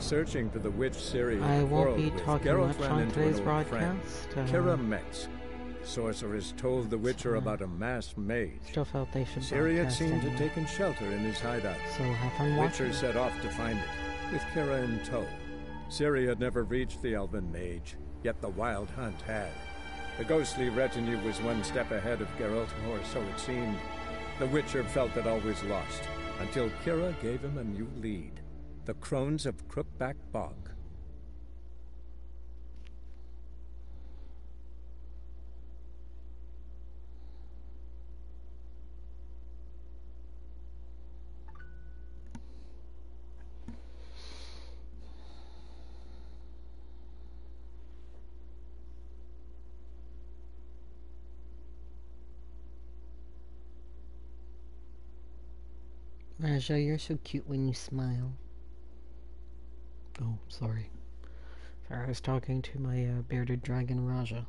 Searching for the witch Ciri I won't be talking Geralt much on today's an old friend, broadcast. Uh, Keira Metz. Sorceress told the Witcher uh, about a masked mage. Still felt they should broadcast seemed to anyway. taken shelter in his hideout. So have fun. Witcher set off to find it, with Keira in tow. Ciri had never reached the elven mage, yet the wild hunt had. The ghostly retinue was one step ahead of Geralt, or so it seemed. The Witcher felt that always lost, until Keira gave him a new lead. The Crones of Crookback Bog. Raja, you're so cute when you smile. Oh, sorry. Sorry, I was talking to my uh, bearded dragon Raja.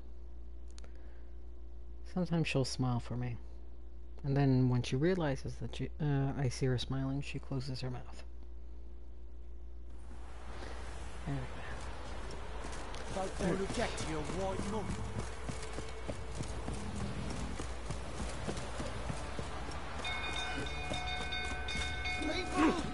Sometimes she'll smile for me. And then when she realizes that she, uh, I see her smiling, she closes her mouth. Anyway. Object your white mum. People!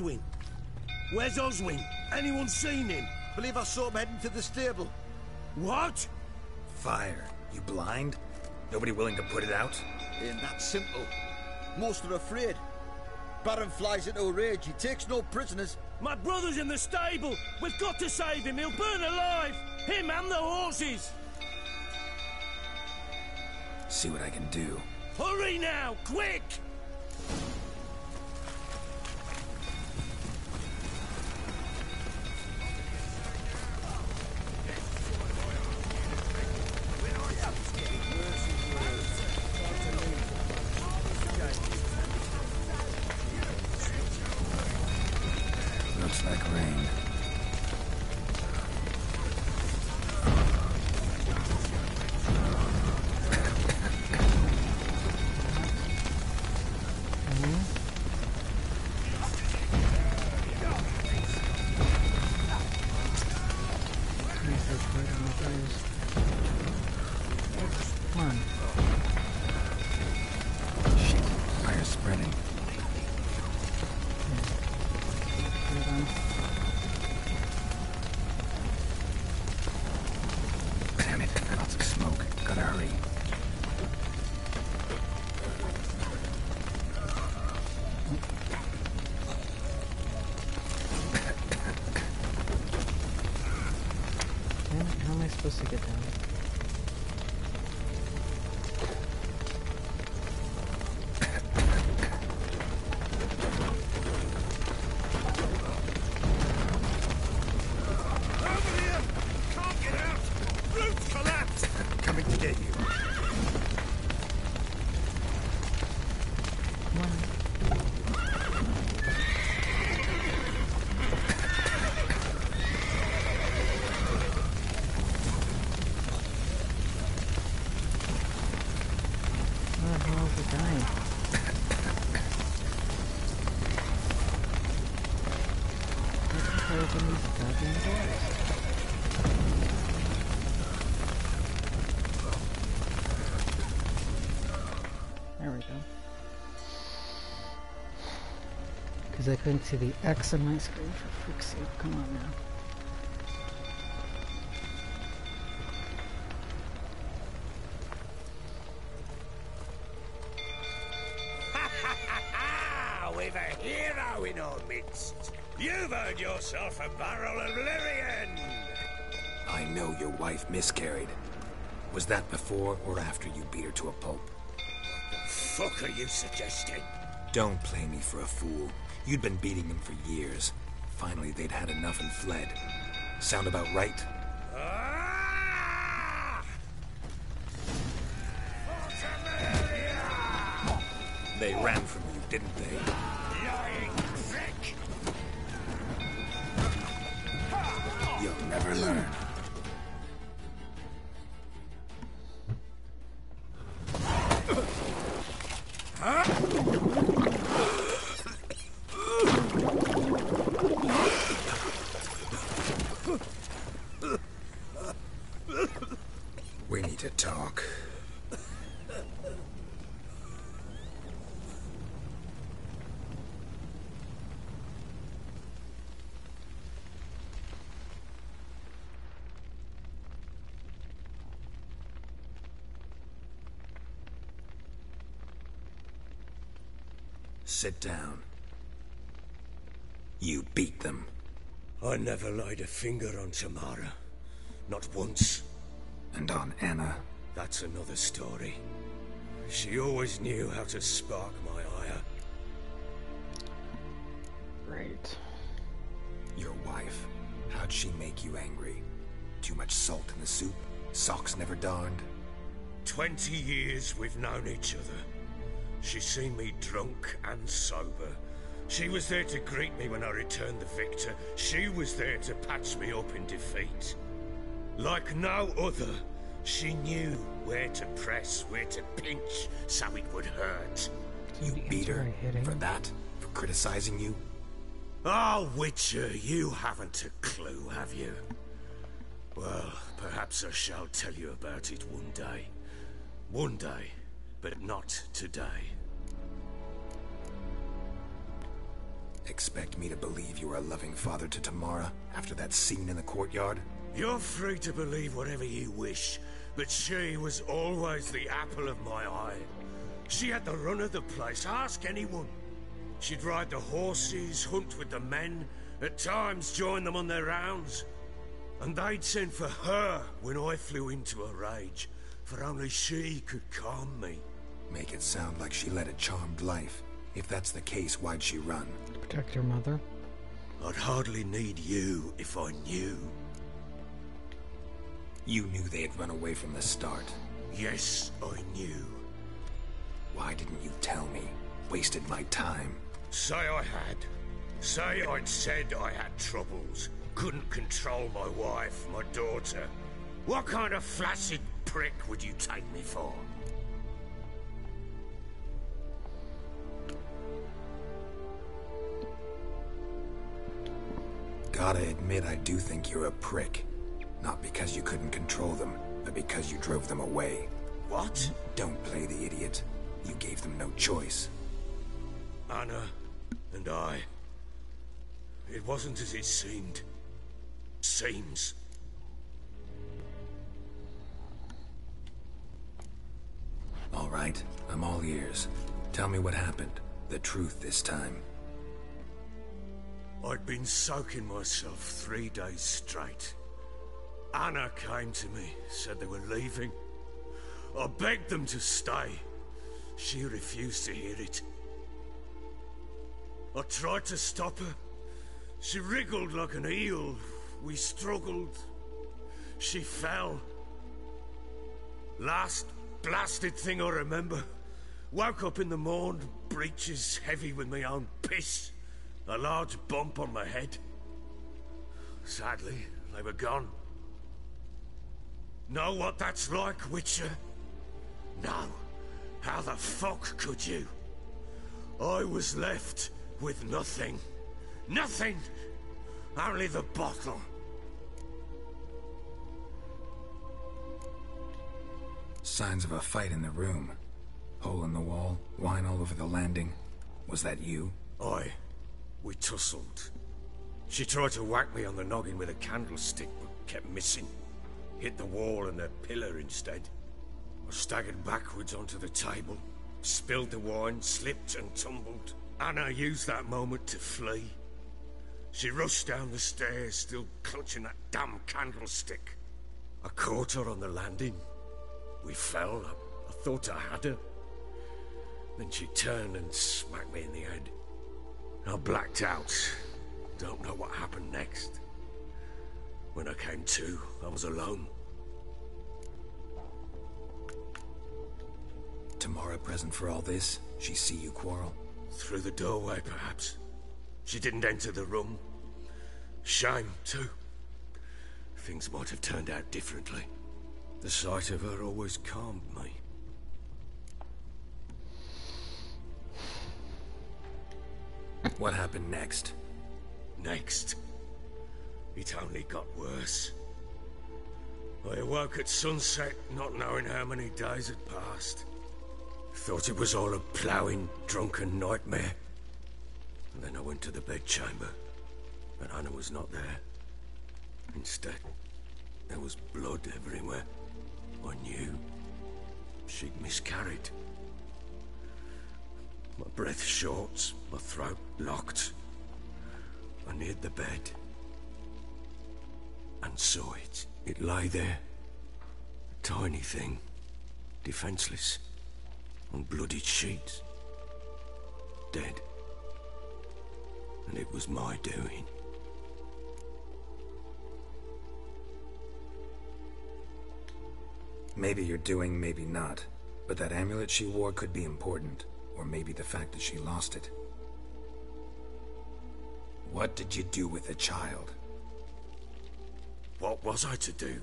Oswin? Where's Oswin? Anyone seen him? Believe I saw him heading to the stable. What? Fire. You blind? Nobody willing to put it out? Ain't that simple. Most are afraid. Baron flies into a rage. He takes no prisoners. My brother's in the stable. We've got to save him. He'll burn alive. Him and the horses. See what I can do. Hurry now, quick! Because I couldn't see the X on my screen for freak's sake. Come on now. We've a hero in our midst. You've earned yourself a barrel of Lyrian. I know your wife miscarried. Was that before or after you beat her to a pulp? What the Fuck are you suggesting? Don't play me for a fool. You'd been beating them for years. Finally, they'd had enough and fled. Sound about right? Ah! They ran from you, didn't they? Sit down. You beat them. I never laid a finger on Tamara. Not once. And on Anna. That's another story. She always knew how to spark my ire. Right. Your wife. How'd she make you angry? Too much salt in the soup? Socks never darned? Twenty years we've known each other. She's seen me drunk and sober. She was there to greet me when I returned the victor. She was there to patch me up in defeat. Like no other, she knew where to press, where to pinch, so it would hurt. You The beat her for that? For criticizing you? Oh, Witcher, you haven't a clue, have you? Well, perhaps I shall tell you about it one day. One day, but not today. Expect me to believe you are a loving father to Tamara after that scene in the courtyard? You're free to believe whatever you wish, but she was always the apple of my eye. She had the run of the place, ask anyone. She'd ride the horses, hunt with the men, at times join them on their rounds. And they'd send for her when I flew into a rage, for only she could calm me. Make it sound like she led a charmed life. If that's the case, why'd she run? Protect your mother. I'd hardly need you if I knew. You knew they had run away from the start. Yes, I knew. Why didn't you tell me? Wasted my time. Say I had. Say I'd said I had troubles. Couldn't control my wife, my daughter. What kind of flaccid prick would you take me for? Gotta admit, I do think you're a prick. Not because you couldn't control them, but because you drove them away. What? Don't play the idiot. You gave them no choice. Anna and I. It wasn't as it seemed. Seems. All right, I'm all ears. Tell me what happened. The truth this time. I'd been soaking myself three days straight. Anna came to me, said they were leaving. I begged them to stay. She refused to hear it. I tried to stop her. She wriggled like an eel. We struggled. She fell. Last blasted thing I remember. Woke up in the morn, breeches heavy with my own piss. A large bump on my head. Sadly, they were gone. Know what that's like, Witcher? No. How the fuck could you? I was left with nothing. Nothing! Only the bottle. Signs of a fight in the room. Hole in the wall. Wine all over the landing. Was that you? Aye. We tussled. She tried to whack me on the noggin with a candlestick, but kept missing. Hit the wall and a pillar instead. I staggered backwards onto the table, spilled the wine, slipped and tumbled. Anna used that moment to flee. She rushed down the stairs, still clutching that damn candlestick. I caught her on the landing. We fell. I, I thought I had her. Then she turned and smacked me in the head. I blacked out. Don't know what happened next. When I came to, I was alone. Tamara present for all this? She see you quarrel? Through the doorway, perhaps. She didn't enter the room. Shame, too. Things might have turned out differently. The sight of her always calmed me. What happened next? Next, it only got worse. I awoke at sunset, not knowing how many days had passed. Thought it was all a ploughing, drunken nightmare. And then I went to the bedchamber, but Anna was not there. Instead, there was blood everywhere. I knew she'd miscarried. My breath short, my throat locked. I neared the bed and saw it. It lay there. A tiny thing, defenseless, on bloodied sheets. Dead. And it was my doing. Maybe you're doing, maybe not. But that amulet she wore could be important. Or maybe the fact that she lost it. What did you do with the child? What was I to do?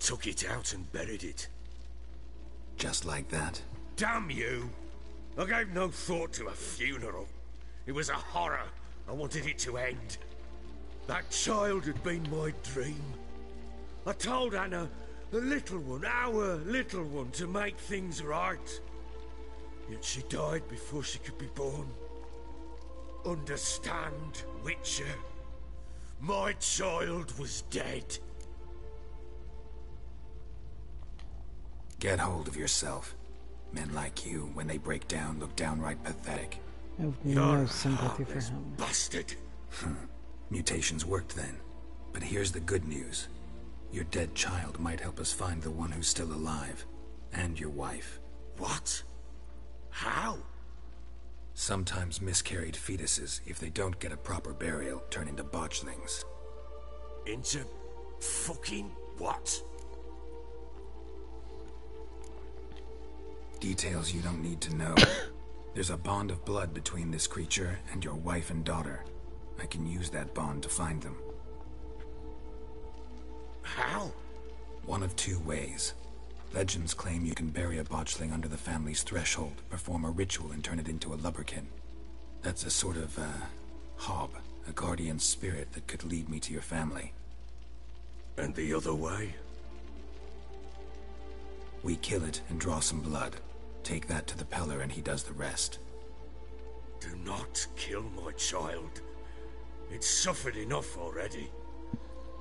Took it out and buried it. Just like that? Damn you! I gave no thought to a funeral. It was a horror. I wanted it to end. That child had been my dream. I told Anna, the little one, our little one, to make things right. Yet she died before she could be born. Understand, Witcher? My child was dead. Get hold of yourself. Men like you, when they break down, look downright pathetic. I have no a sympathy for heartless him. Bastard. Hmm. Mutations worked then. But here's the good news. Your dead child might help us find the one who's still alive. And your wife. What? How? Sometimes miscarried fetuses, if they don't get a proper burial, turn into botchlings. Into fucking what? Details you don't need to know. There's a bond of blood between this creature and your wife and daughter. I can use that bond to find them. How? One of two ways. Legends claim you can bury a botchling under the family's threshold, perform a ritual, and turn it into a lubberkin. That's a sort of, uh, hob, a guardian spirit that could lead me to your family. And the other way? We kill it and draw some blood. Take that to the Peller and he does the rest. Do not kill my child. It's suffered enough already.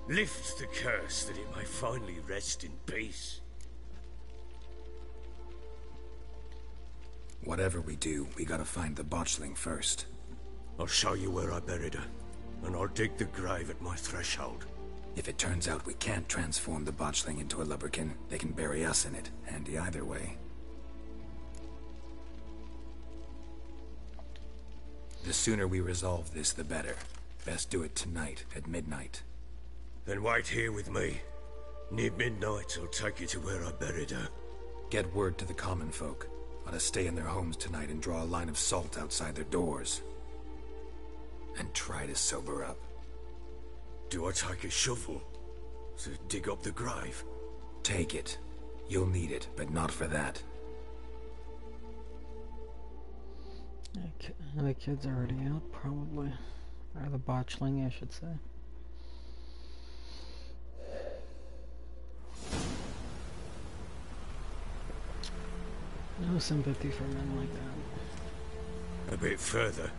Lift the curse that it may finally rest in peace. Whatever we do, we gotta find the botchling first. I'll show you where I buried her, and I'll dig the grave at my threshold. If it turns out we can't transform the botchling into a lubberkin, they can bury us in it. Handy either way. The sooner we resolve this, the better. Best do it tonight, at midnight. Then wait here with me. Near midnight, I'll take you to where I buried her. Get word to the common folk. Ought to stay in their homes tonight and draw a line of salt outside their doors. And try to sober up. Do I take a shovel to dig up the grave? Take it. You'll need it, but not for that. The ki- The kid's already out, probably. Or the botchling, I should say. No sympathy for men like that. A bit further.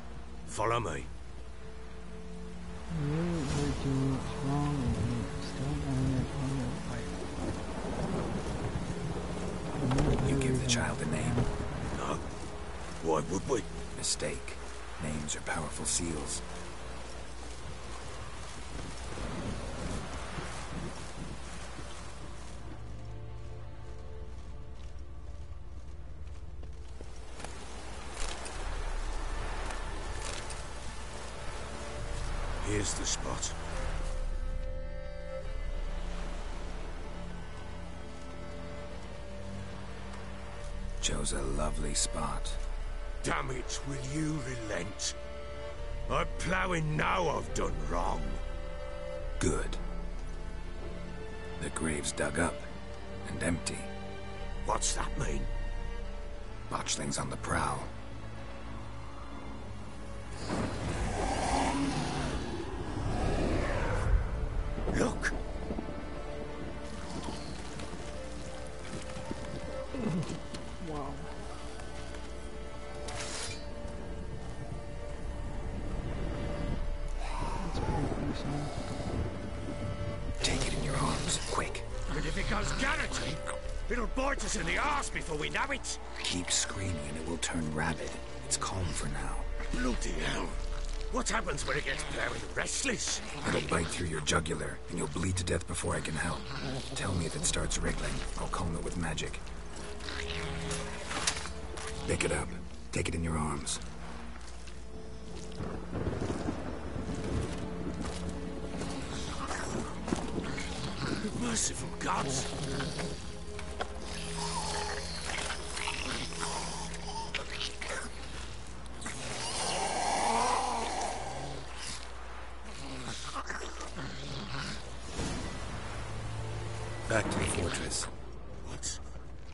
Follow me. You were doing what's wrong and you still own it on your life. You give the child a name. No. Why would we? Mistake. Names are powerful seals. Here's the spot. Chose a lovely spot. Damn it, will you relent? I'm ploughing now I've done wrong. Good. The grave's dug up and empty. What's that mean? Botchling's on the prowl. Look! Wow. That's pretty gruesome. Take it in your arms, quick. And if it goes garroting, it'll bite us in the ass before we know it. Keep screaming and it will turn rabid. It's calm for now. Bloody hell. What happens when it gets very restless? It'll bite through your jugular, and you'll bleed to death before I can help. Tell me if it starts wriggling. I'll calm it with magic. Pick it up. Take it in your arms. Merciful gods. Back to the fortress. What?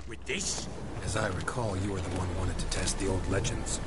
With this? As I recall, you were the one who wanted to test the old legends,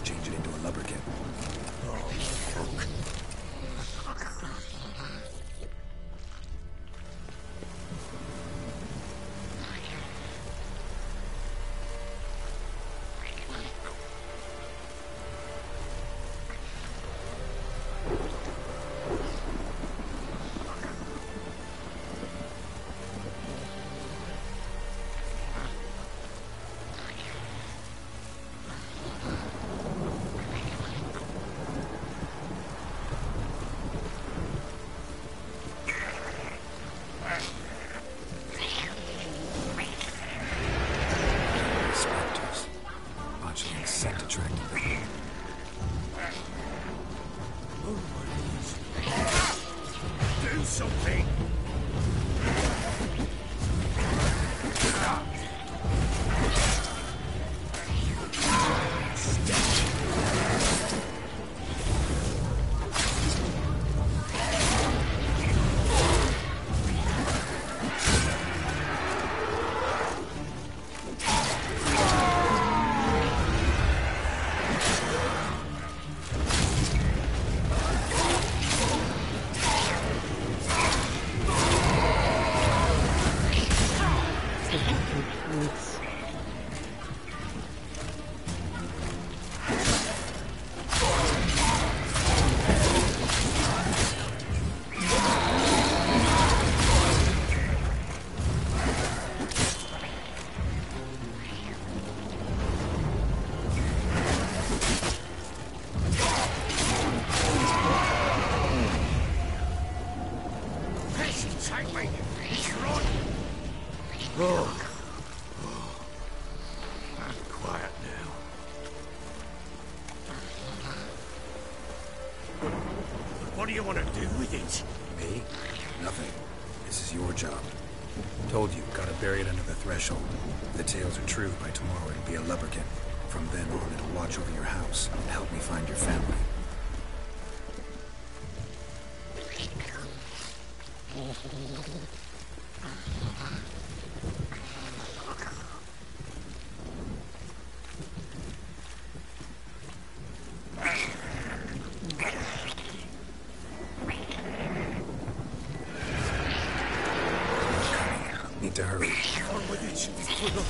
Need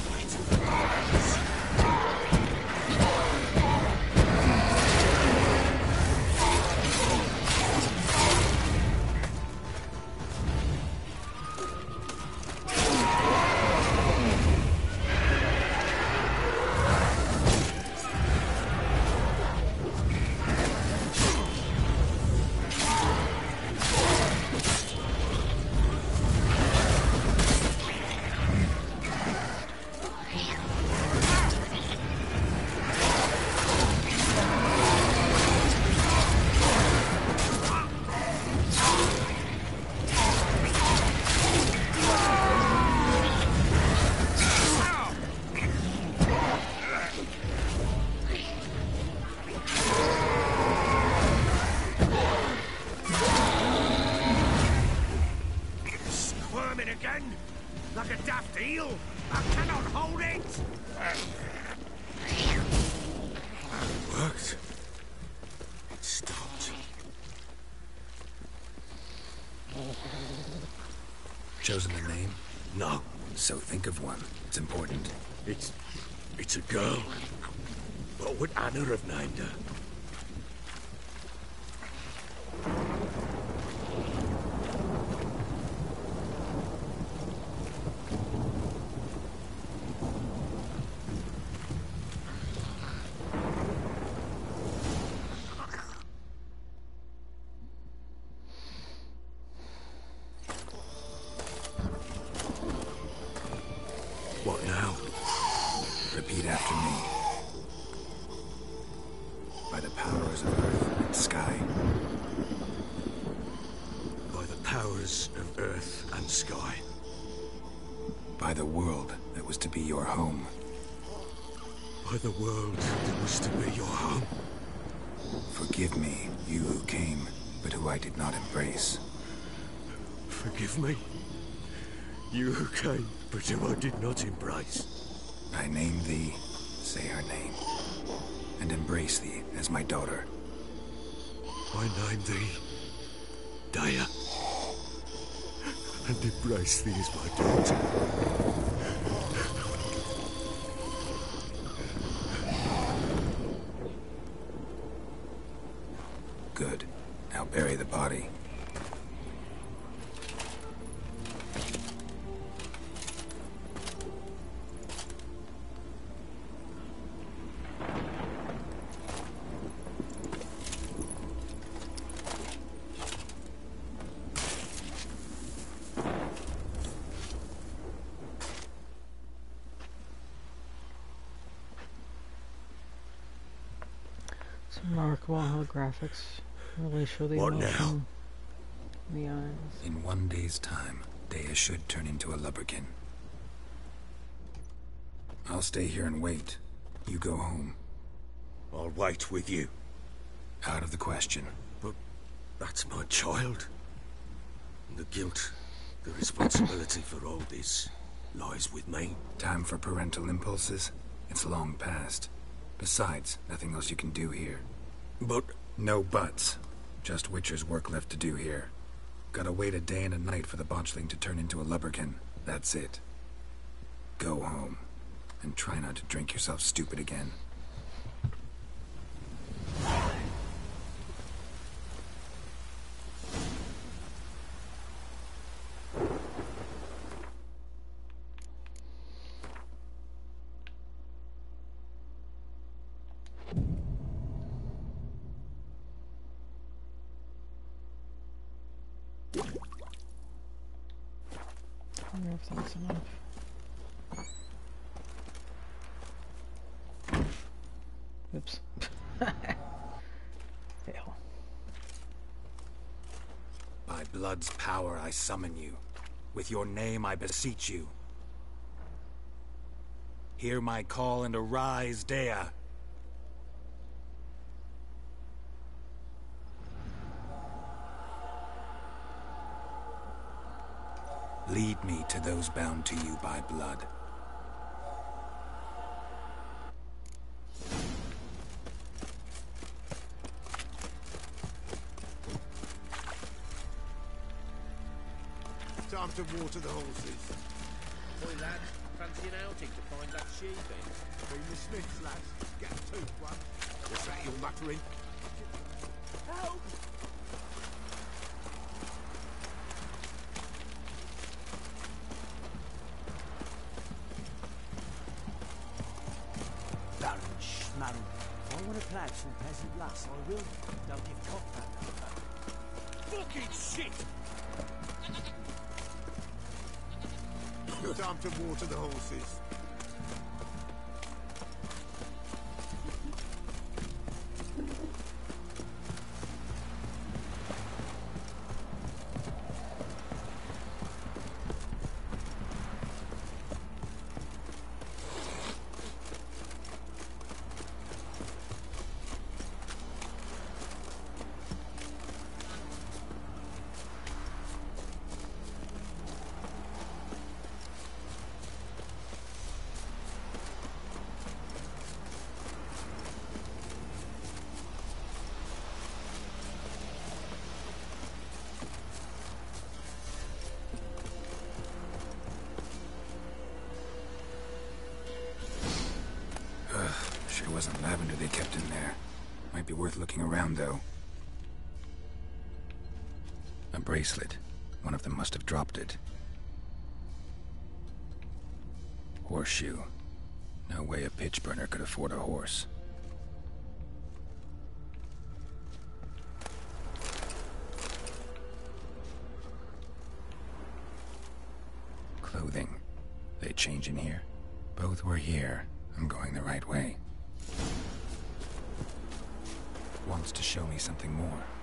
Repeat after me. By the powers of earth and sky, By the powers of earth and sky. by the world that was to be your home, By the world that was to be your home. forgive me, you who came, but who I did not embrace. Forgive me. You who came, but who I did not embrace. I name thee, say her name, and embrace thee as my daughter. I name thee Daya. And embrace thee as my daughter. Holographics really show the What now? emotion in the eyes. In one day's time, Dea should turn into a lubberkin. I'll stay here and wait. You go home. I'll wait with you. Out of the question. But that's my child. The guilt, the responsibility for all this lies with me. Time for parental impulses? It's long past. Besides, nothing else you can do here. But No buts. Just Witcher's work left to do here. Gotta wait a day and a night for the botchling to turn into a lubberkin. That's it. Go home. And try not to drink yourself stupid again. I wonder if that's enough. Oops. Fail. By blood's power I summon you. With your name I beseech you. Hear my call and arise, Dea. Lead me to those bound to you by blood. Time water the horses. Boy, lad, fancy an outing to find that sheep in? Bring the Smiths, lads. Get a tooth one. What's that you're muttering? Help! Baron Schmarren. If I want to plag some peasant lass, I will. Don't give cock that number. Fucking shit! Time to water the horses. Wasn't lavender they kept in there. Might be worth looking around, though. A bracelet. One of them must have dropped it. Horseshoe. No way a pitch burner could afford a horse. Clothing. They change in here? Both were here. I'm going the right way. Wants to show me something more.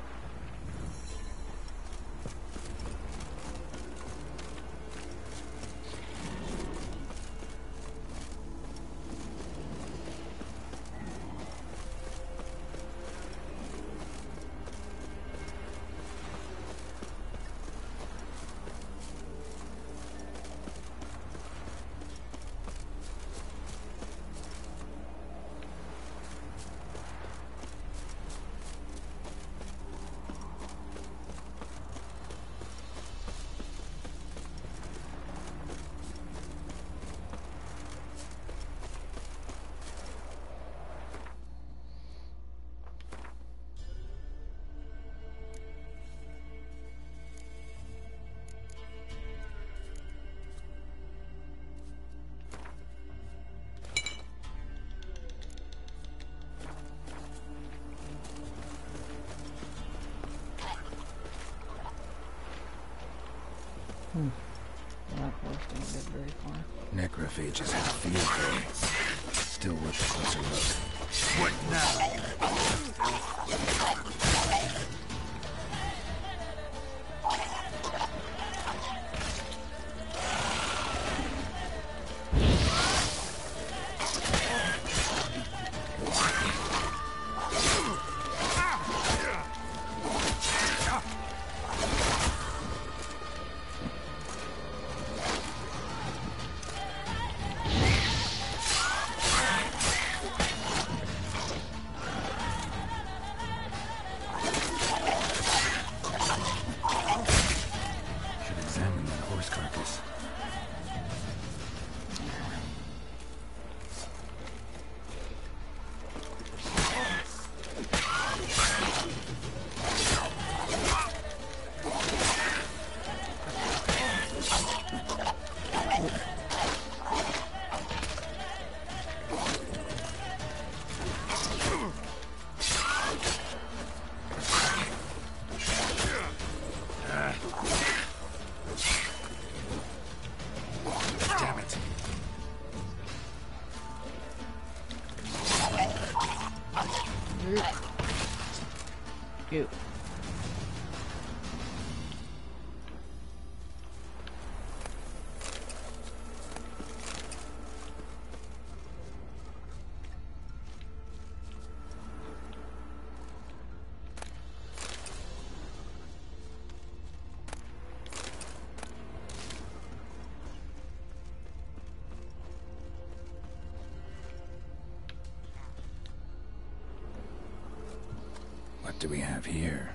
What do we have here?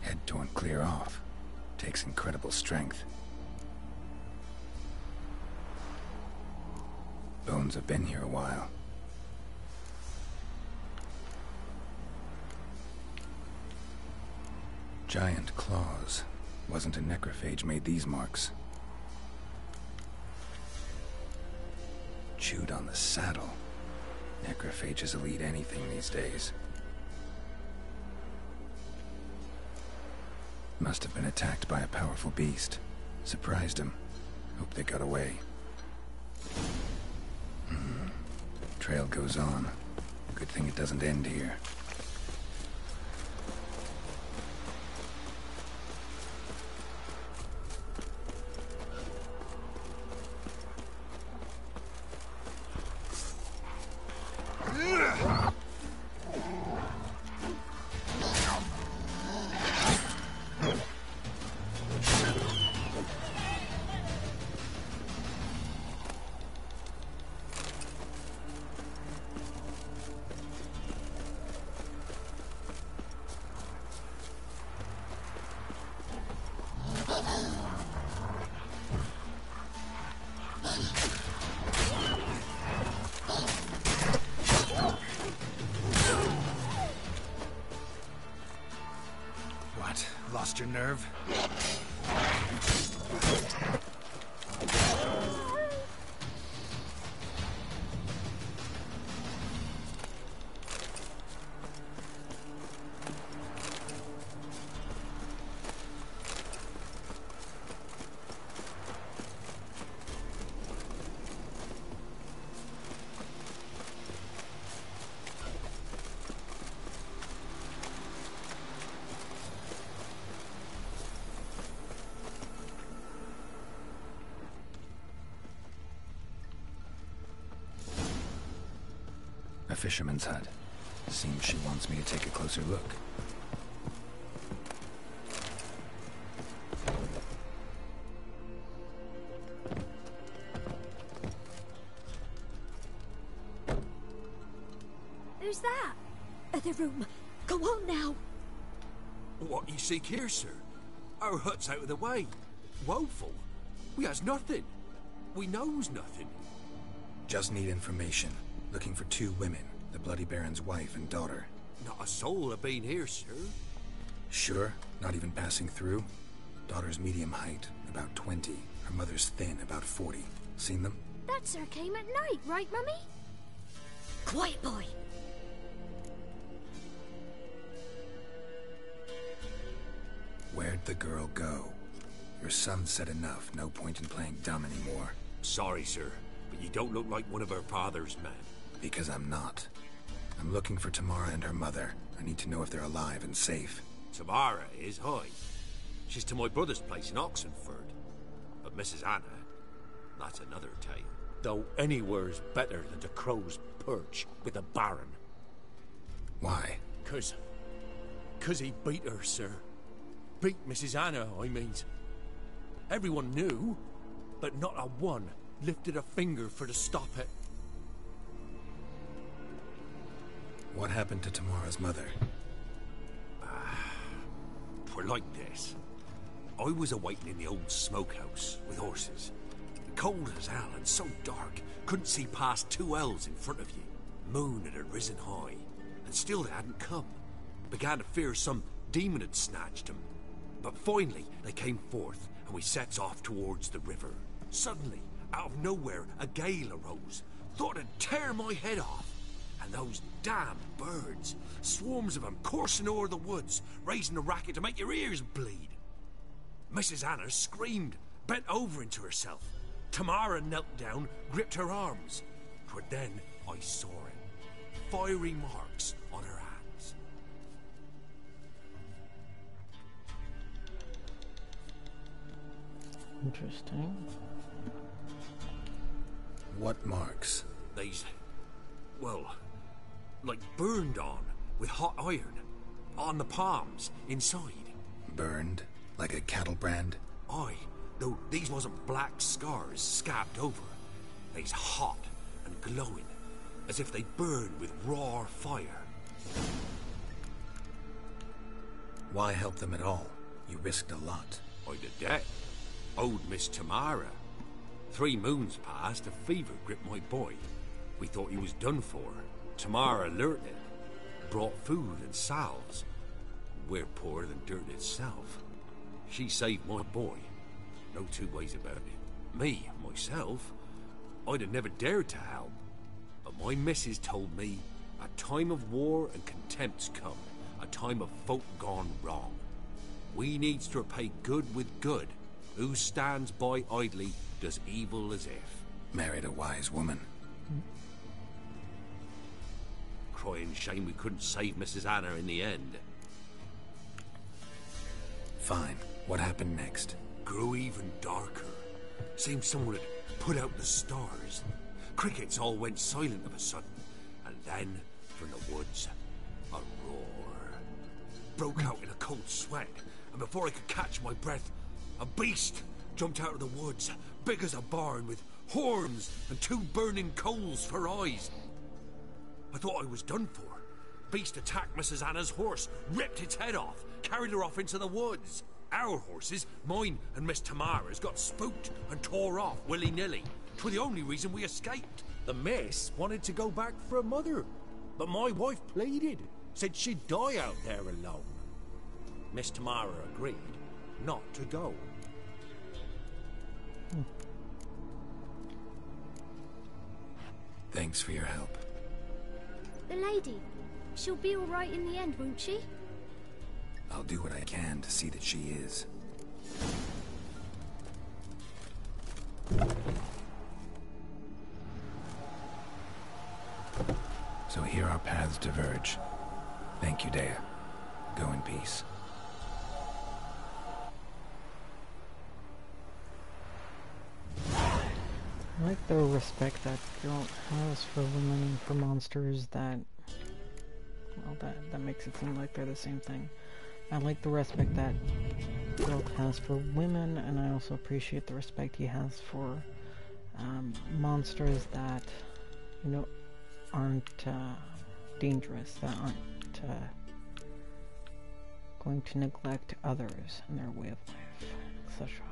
Head torn clear off. Takes incredible strength. Bones have been here a while. Giant claws. Wasn't a necrophage made these marks. Saddle. Necrophages will eat anything these days. Must have been attacked by a powerful beast. Surprised him. Hope they got away. Hmm. Trail goes on. Good thing it doesn't end here. Fisherman's hut. Seems she wants me to take a closer look. Who's that? Other room. Go on now. What you seek here, sir? Our hut's out of the way. Woeful. We has nothing. We knows nothing. Just need information. Looking for two women, the Bloody Baron's wife and daughter. Not a soul have been here, sir. Sure? Not even passing through? Daughter's medium height, about 20. Her mother's thin, about 40. Seen them? That sir came at night, right, Mummy? Quiet, boy. Where'd the girl go? Your son said enough. No point in playing dumb anymore. Sorry, sir, but you don't look like one of our father's men. Because I'm not. I'm looking for Tamara and her mother. I need to know if they're alive and safe. Tamara is high. She's to my brother's place in Oxenfurt. But Mrs. Anna, that's another tale. Though anywhere's better than the crow's perch with the Baron. Why? Cause... Cause he beat her, sir. Beat Mrs. Anna, I means. Everyone knew, but not a one lifted a finger for to stop it. What happened to Tamara's mother? Ah, Twere like this. I was awaiting in the old smokehouse with horses. Cold as hell and so dark, couldn't see past two ells in front of you. Moon had risen high, and still they hadn't come. Began to fear some demon had snatched them. But finally, they came forth, and we sets off towards the river. Suddenly, out of nowhere, a gale arose. Thought it'd tear my head off. And those damn birds, swarms of of 'em coursing o'er the woods, raising a racket to make your ears bleed. Mrs. Anna screamed, bent over into herself. Tamara knelt down, gripped her arms. arms. 'Twere then I saw it. Fiery marks on her hands. Interesting. What marks? These, well, like burned on with hot iron. On the palms, inside. Burned? Like a cattle brand? Aye, though these wasn't black scars scabbed over. They's hot and glowing, as if they burned with raw fire. Why help them at all? You risked a lot. I'd a Old Miss Tamara. Three moons passed, a fever gripped my boy. We thought he was done for. Tamara learnt it. Brought food and salves. We're poorer than dirt itself. She saved my boy. No two ways about it. Me, myself, I'd have never dared to help. But my missus told me a time of war and contempt's come. A time of folk gone wrong. We needs to repay good with good. Who stands by idly does evil as if. Married a wise woman. Crying shame we couldn't save Mrs. Anna in the end. Fine. What happened next? Grew even darker. Seemed someone had put out the stars. Crickets all went silent of a sudden. And then, from the woods, a roar. Broke out in a cold sweat. And before I could catch my breath, a beast jumped out of the woods, big as a barn, with horns and two burning coals for eyes. I thought I was done for. Beast attacked Mrs. Anna's horse, ripped its head off, carried her off into the woods. Our horses, mine and Miss Tamara's, got spooked and tore off willy-nilly. 'Twere the only reason we escaped. The miss wanted to go back for a mother, but my wife pleaded, said she'd die out there alone. Miss Tamara agreed, not to go. Thanks for your help. The lady. She'll be all right in the end, won't she? I'll do what I can to see that she is. So here our paths diverge. Thank you, Dea. Go in peace. I like the respect that Geralt has for women and for monsters that well that that makes it seem like they're the same thing. I like the respect that Geralt has for women and I also appreciate the respect he has for um, monsters that you know aren't uh, dangerous, that aren't uh, going to neglect others and their way of life, etc.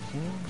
14.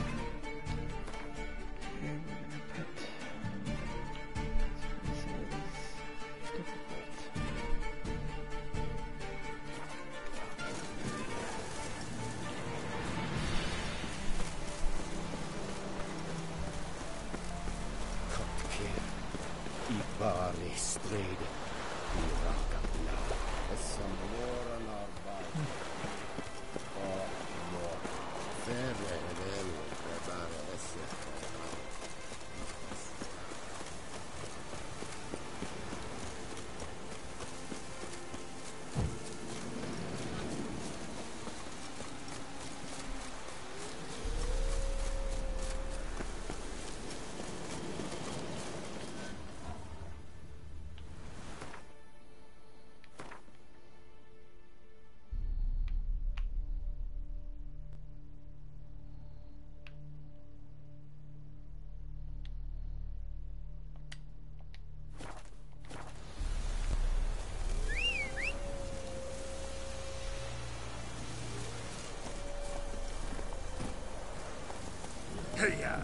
Hey-ya!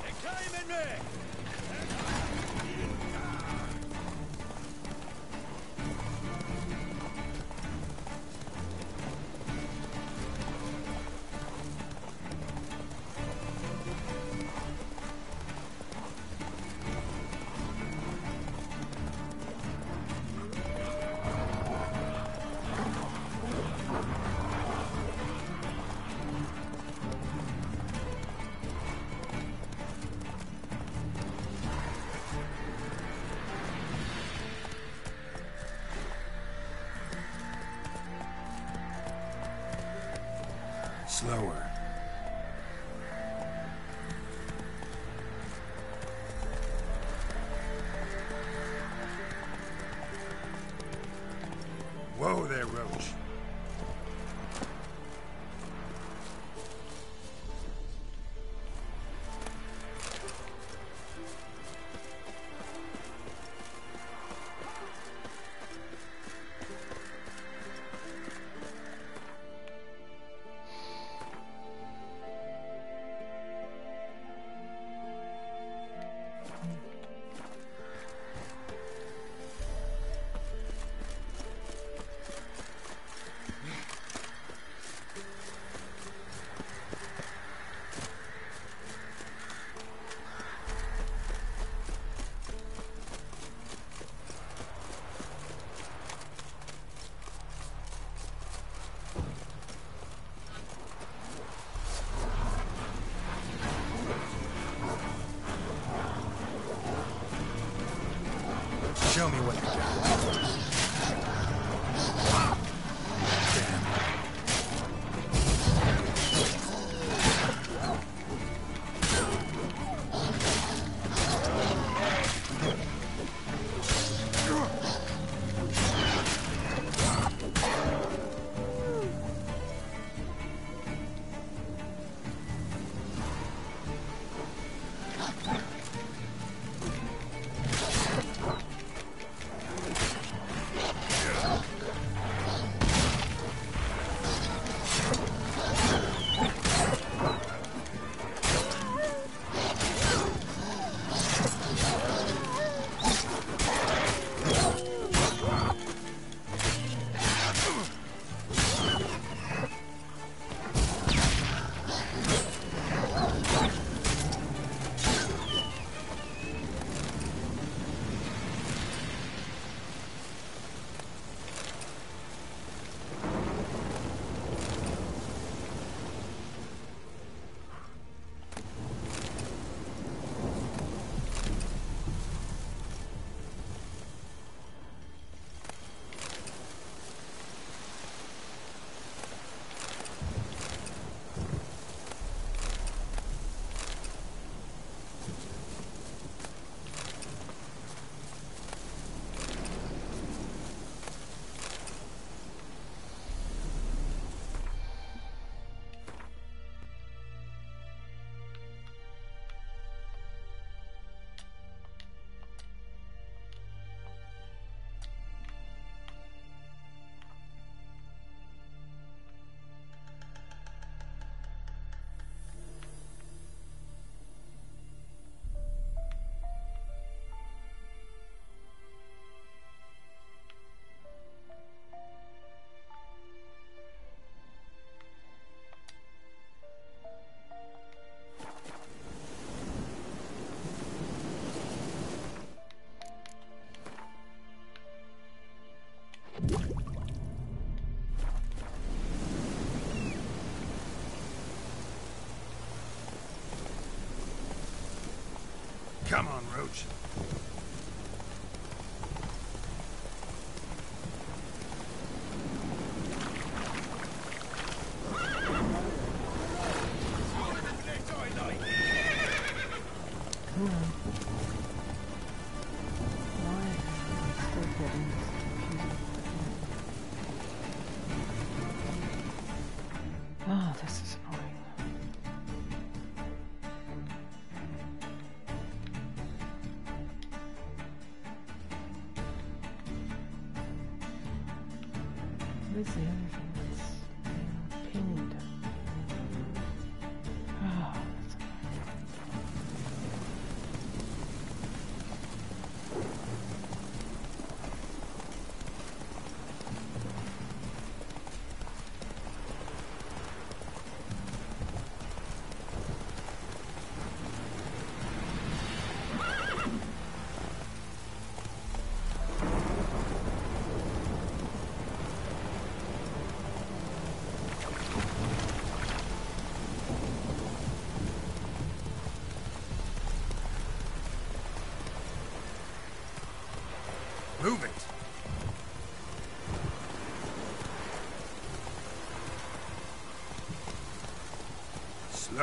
They're claiming me! Slower.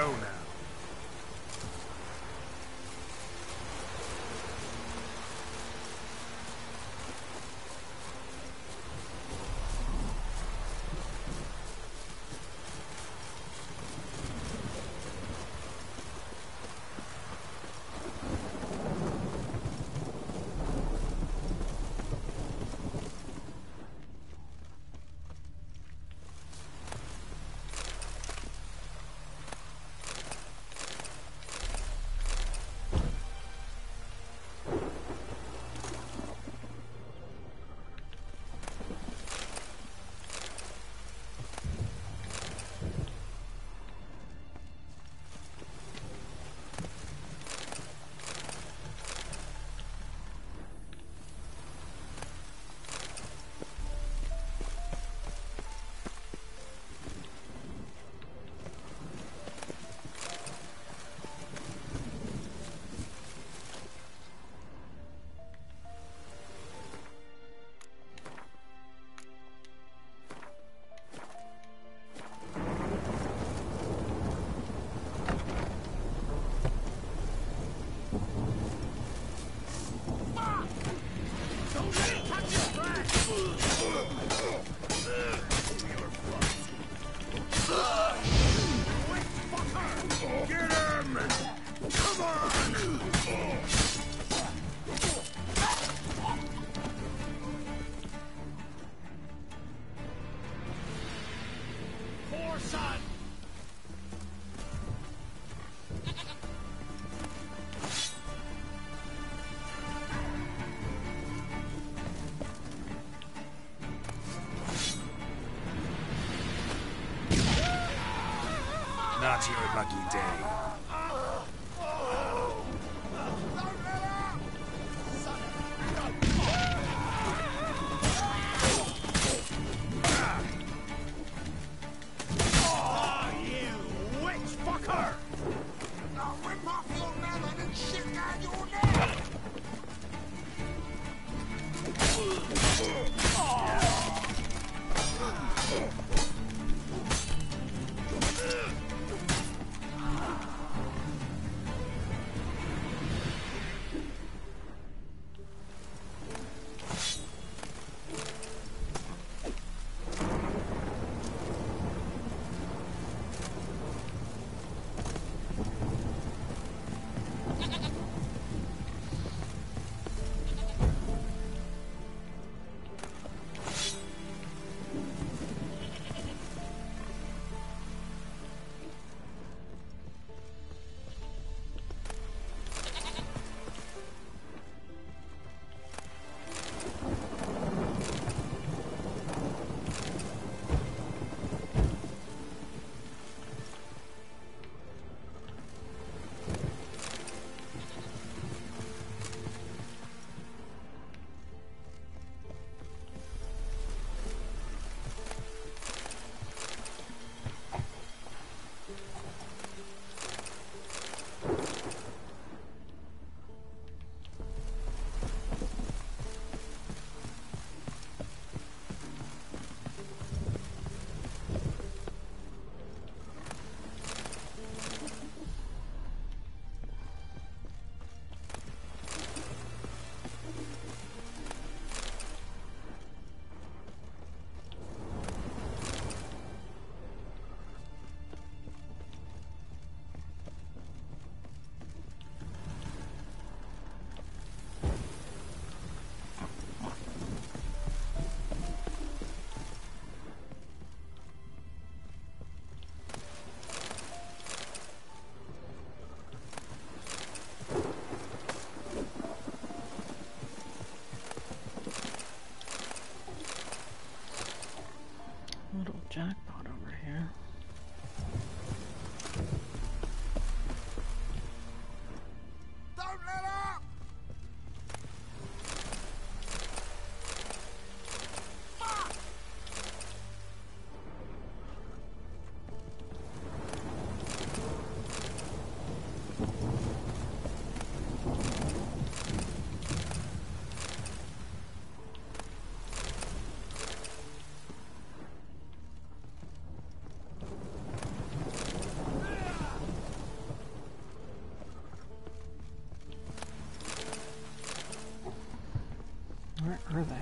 Slow Not your lucky day. Are they?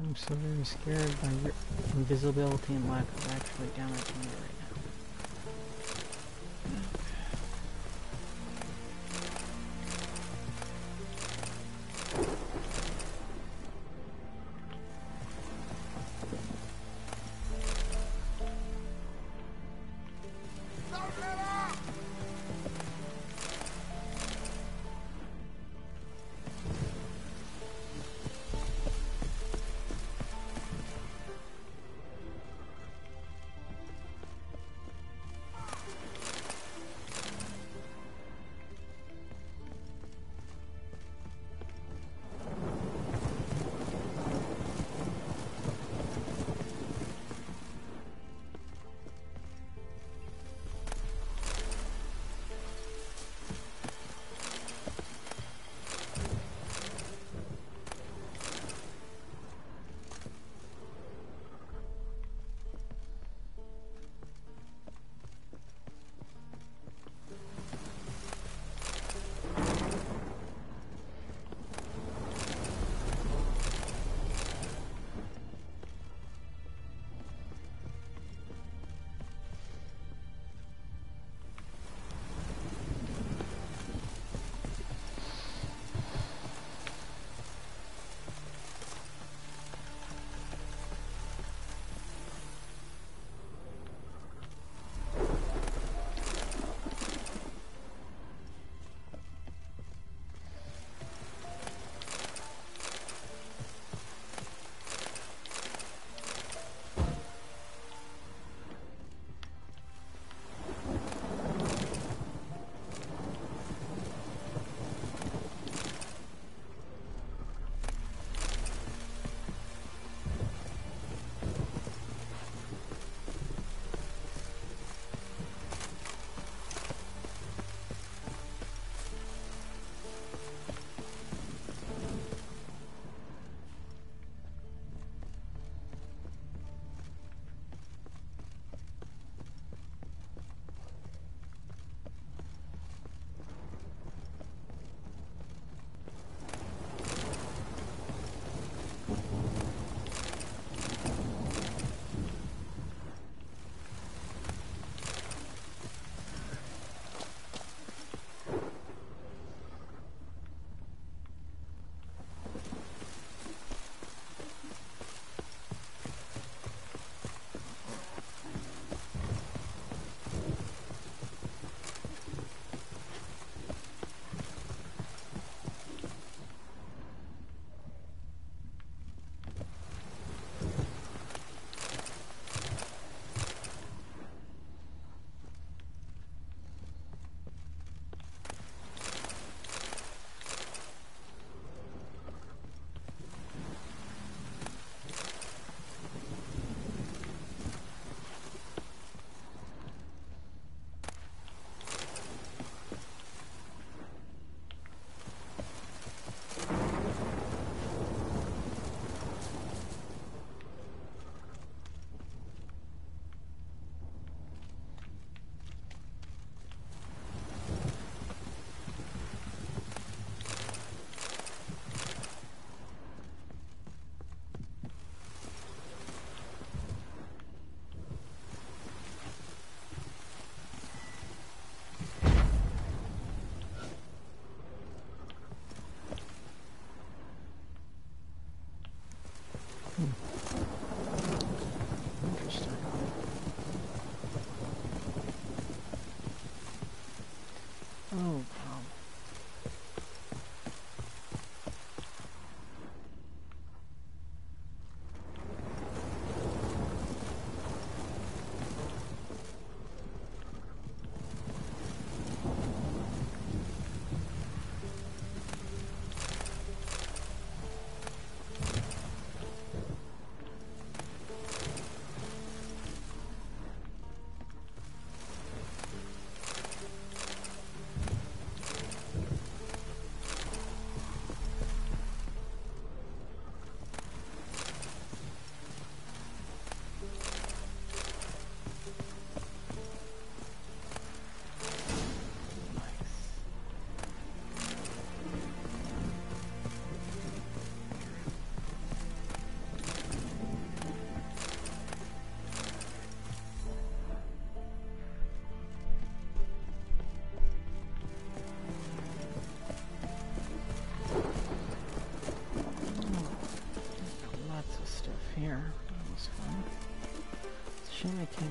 I'm so very scared by your invisibility and lack of actually damaging me right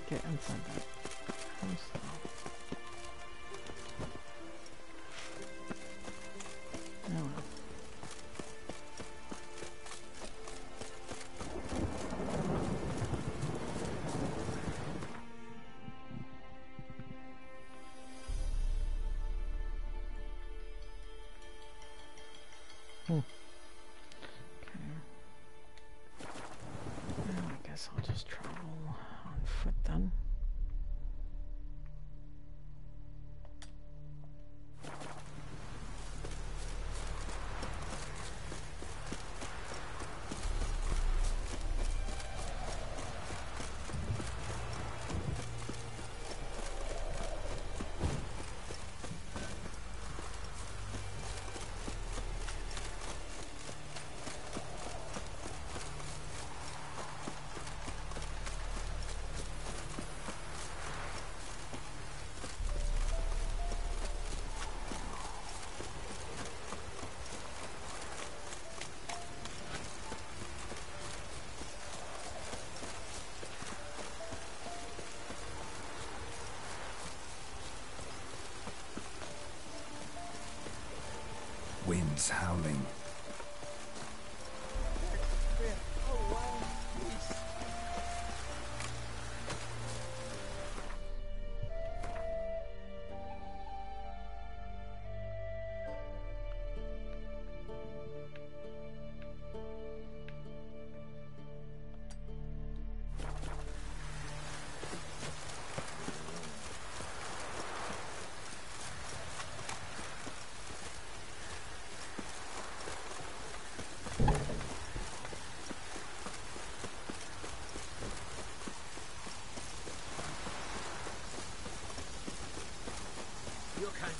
get inside that house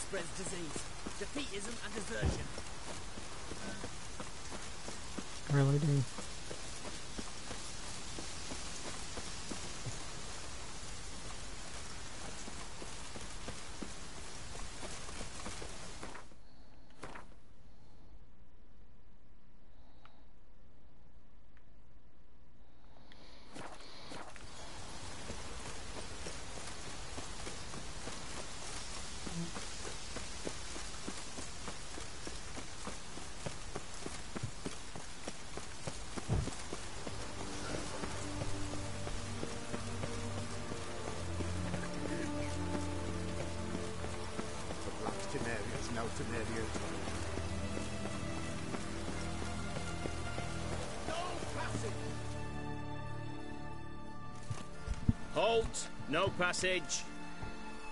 spreads disease, defeatism, and desertion. Really do. No passage.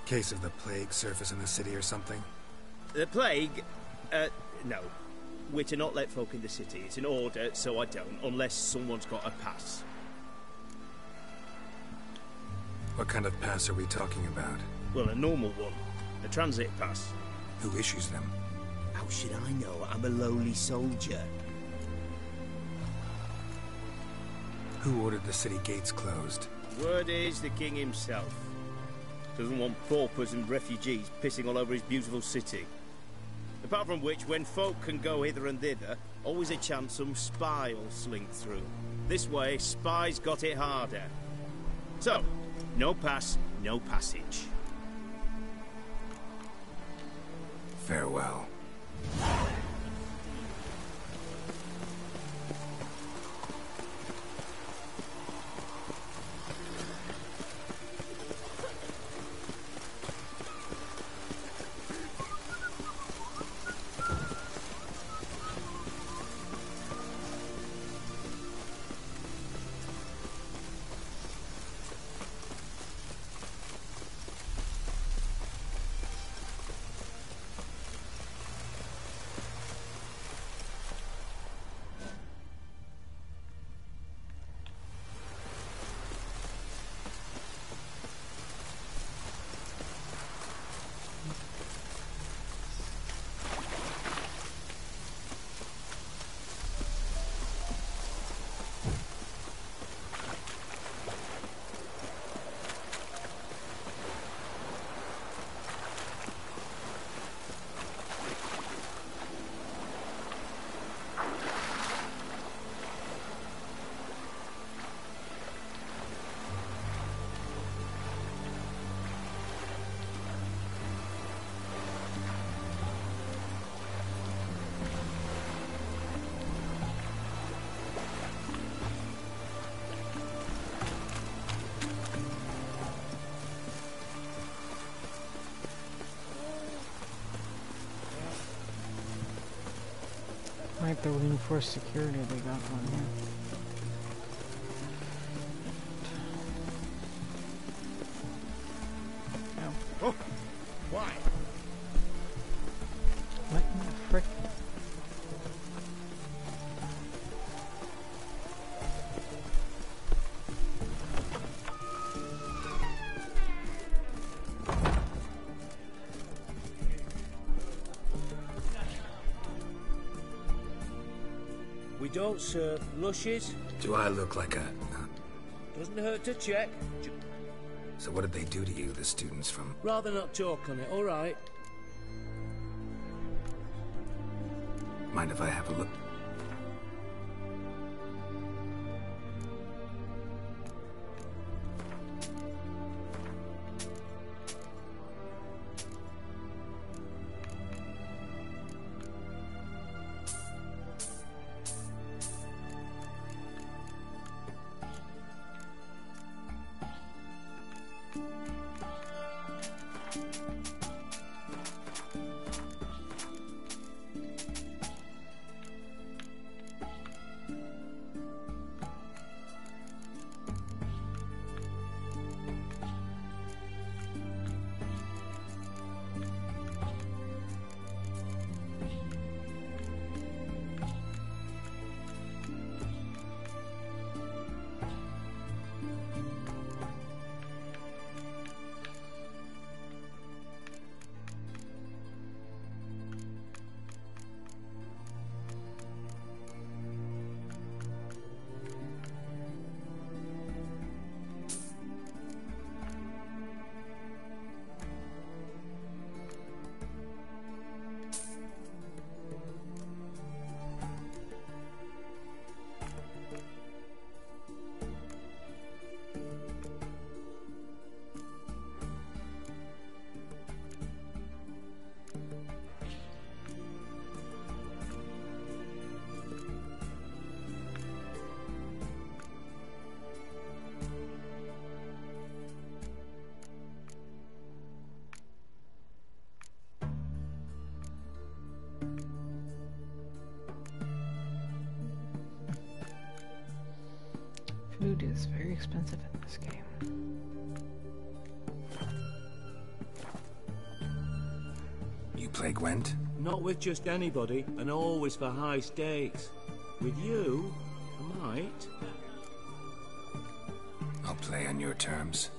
Case of the plague surface in the city or something? The plague? Uh, no. We're to not let folk in the city. It's an order, so I don't, unless someone's got a pass. What kind of pass are we talking about? Well, a normal one. A transit pass. Who issues them? How should I know? I'm a lowly soldier. Who ordered the city gates closed? Word is the king himself. Doesn't want paupers and refugees pissing all over his beautiful city. Apart from which, when folk can go hither and thither, always a chance some spy will slink through. This way, spies got it harder. So, no pass, no passage. Farewell. The reinforced security they got on here. Don't serve uh, lushes. Do I look like a... Doesn't hurt to check. J- So what did they do to you, the students from... rather not talk on it, all right? Mind if I have a look? With just anybody, and always for high stakes. With you, I might. I'll play on your terms.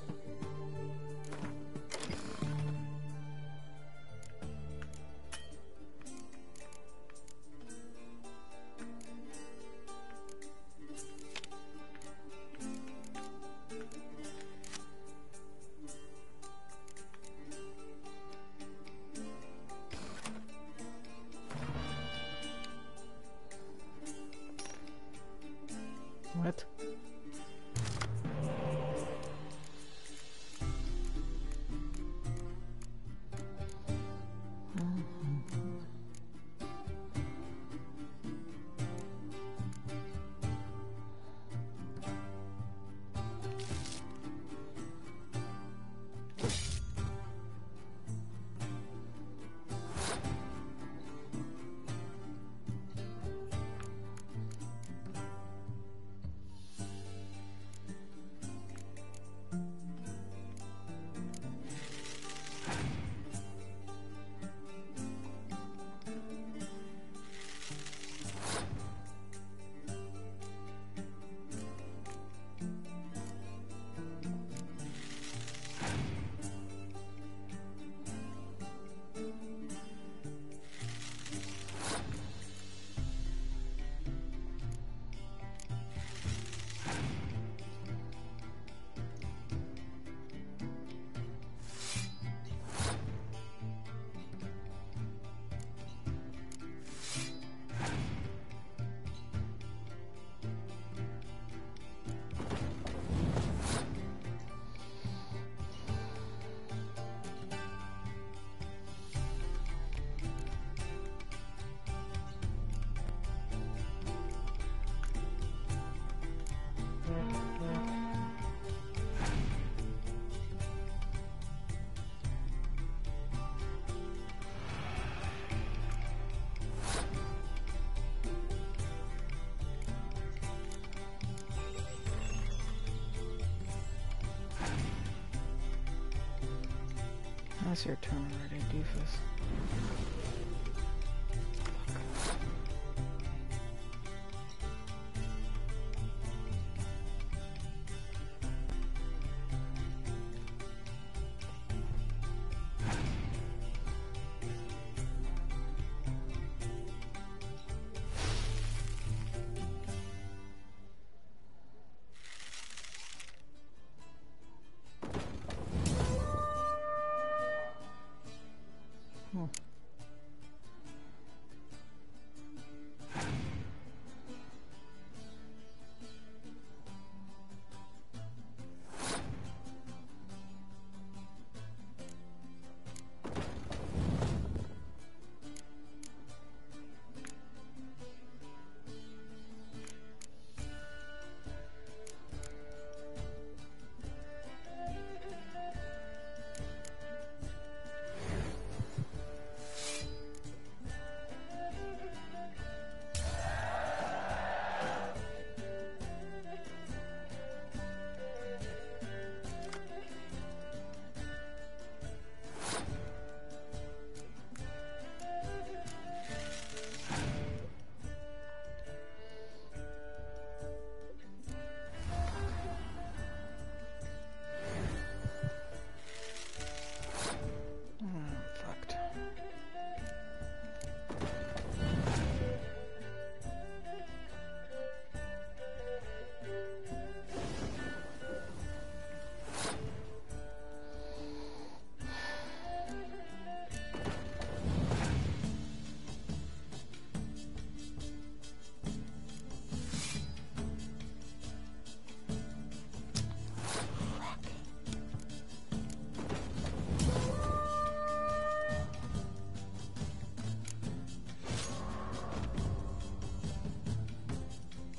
Your turn already, doofus.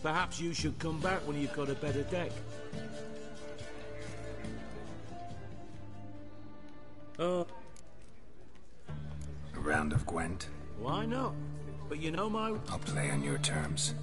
Perhaps you should come back when you've got a better deck. Oh. A round of Gwent? Why not? But you know my... I'll play on your terms.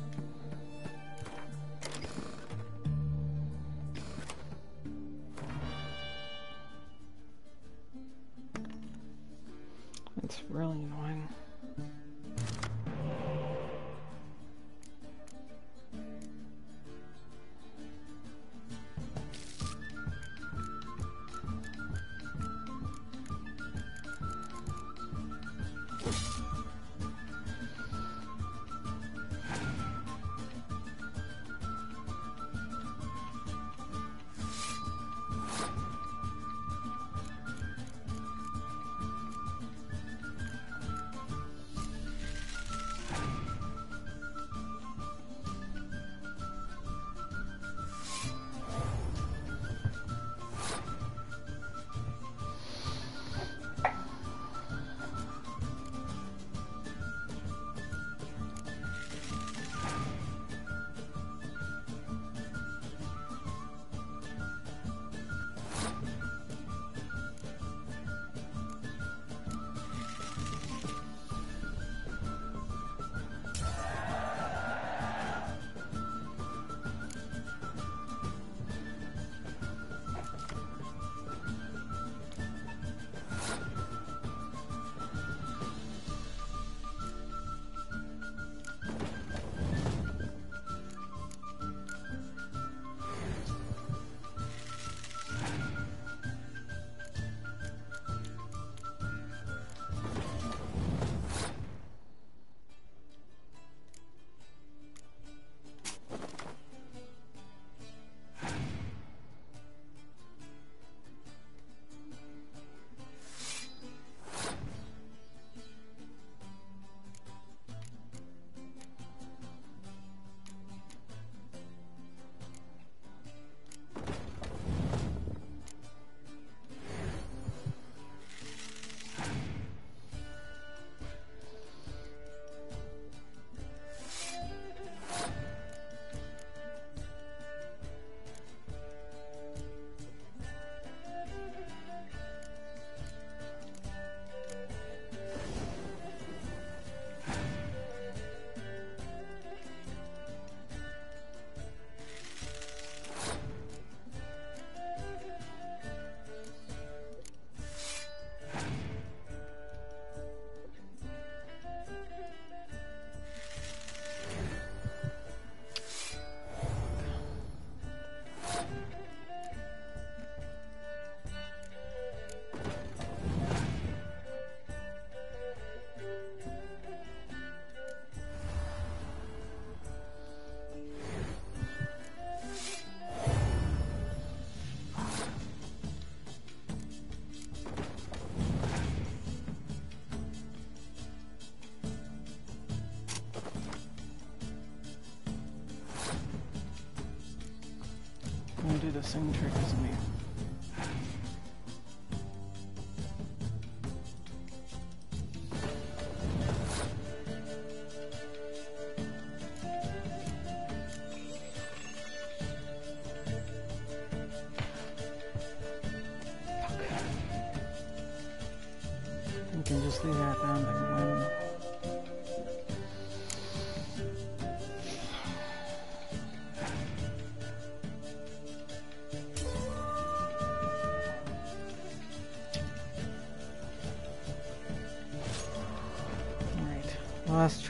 Same trick as me.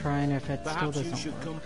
Last try, and if it still Perhaps you doesn't work,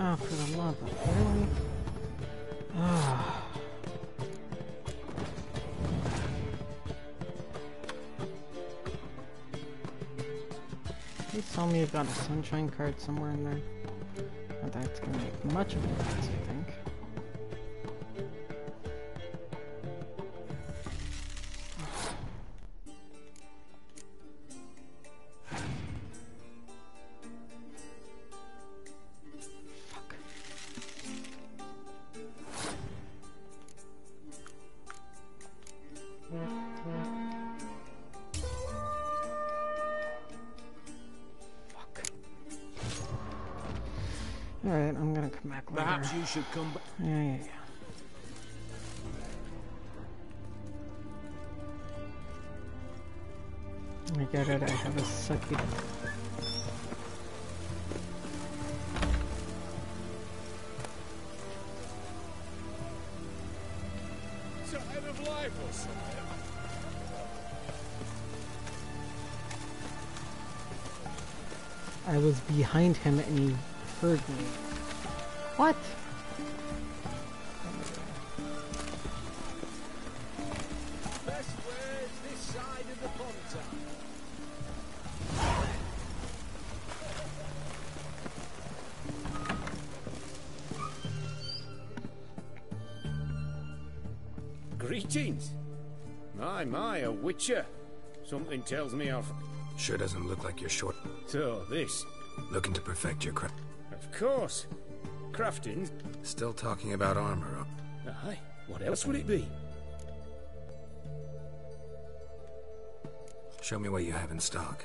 Oh, for the love of really? Ah. Please tell me got a sunshine card somewhere in there. Not that it's gonna make much of a difference, I think. I'm back later. Perhaps you should come back. Yeah, yeah, yeah. I get it, I have a sucky. Tired of life or something? I was behind him and he heard me. What? Best where's this side of the pond Greetings. My, my, a witcher. Something tells me I've... Sure doesn't look like you're short. So, this. Looking to perfect your craft. Of course. Crafting. Still talking about armor. huh? Aye. What else would it be? Show me what you have in stock.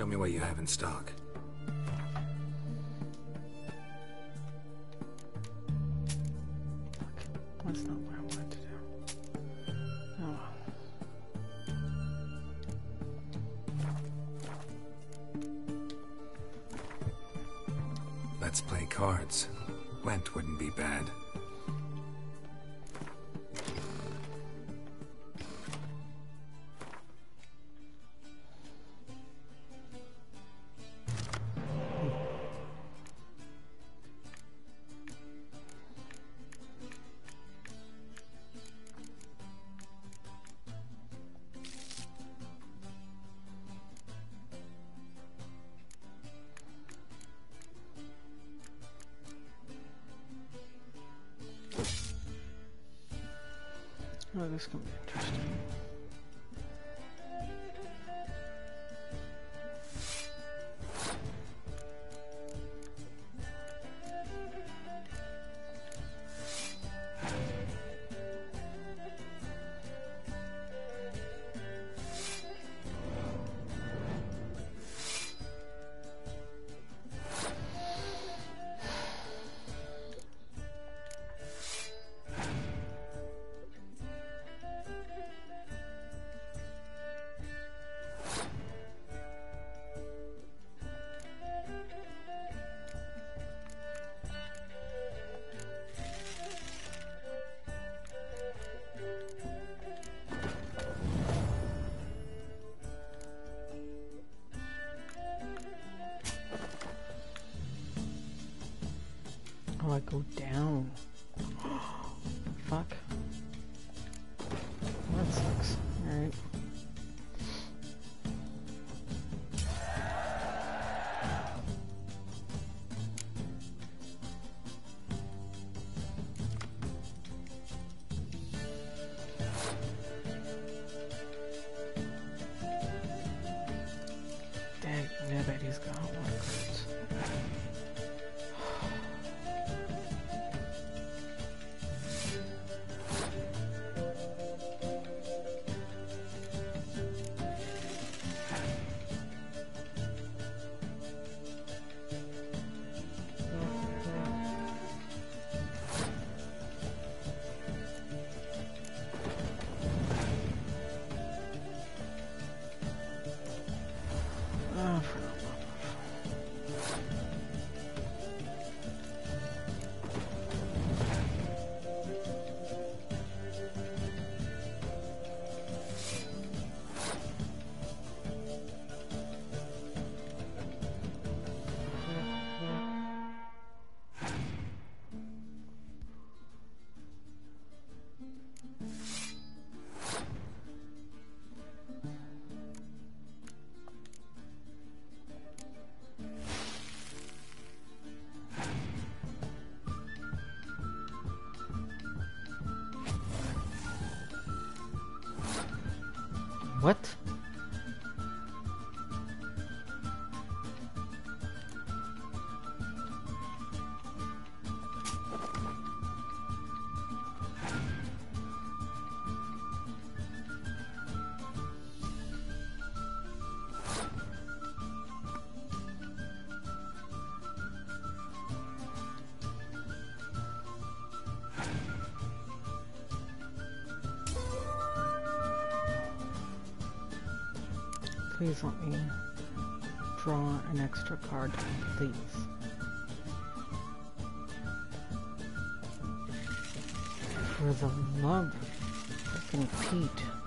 Show me what you have in stock. this computer. Please let me draw an extra card, please. For the love of Pete.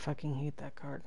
Fucking hate that card.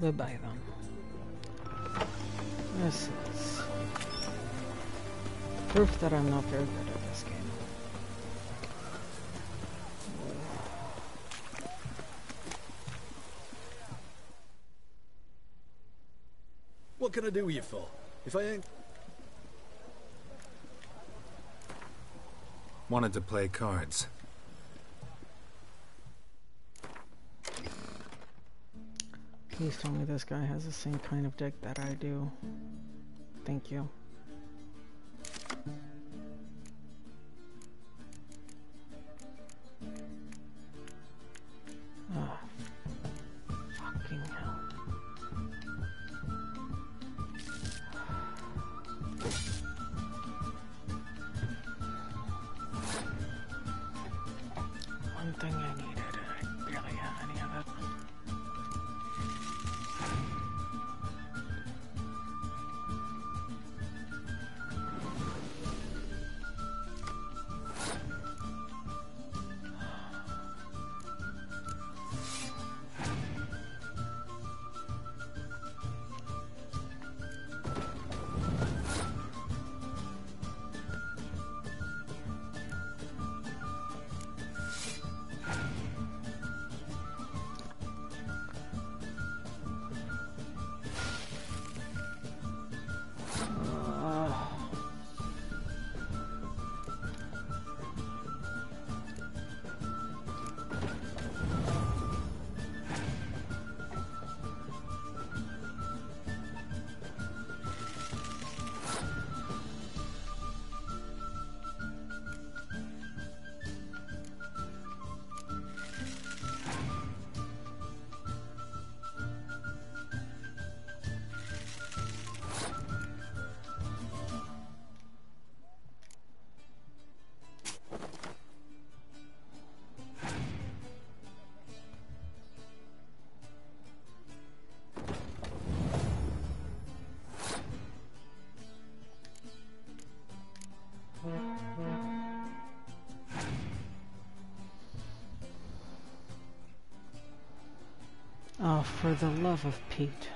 Bye-bye then. This is proof that I'm not very good at this game. What can I do with you for? If I ain't... Wanted to play cards. Please tell me this guy has the same kind of deck that I do. Thank you. For the love of Pete.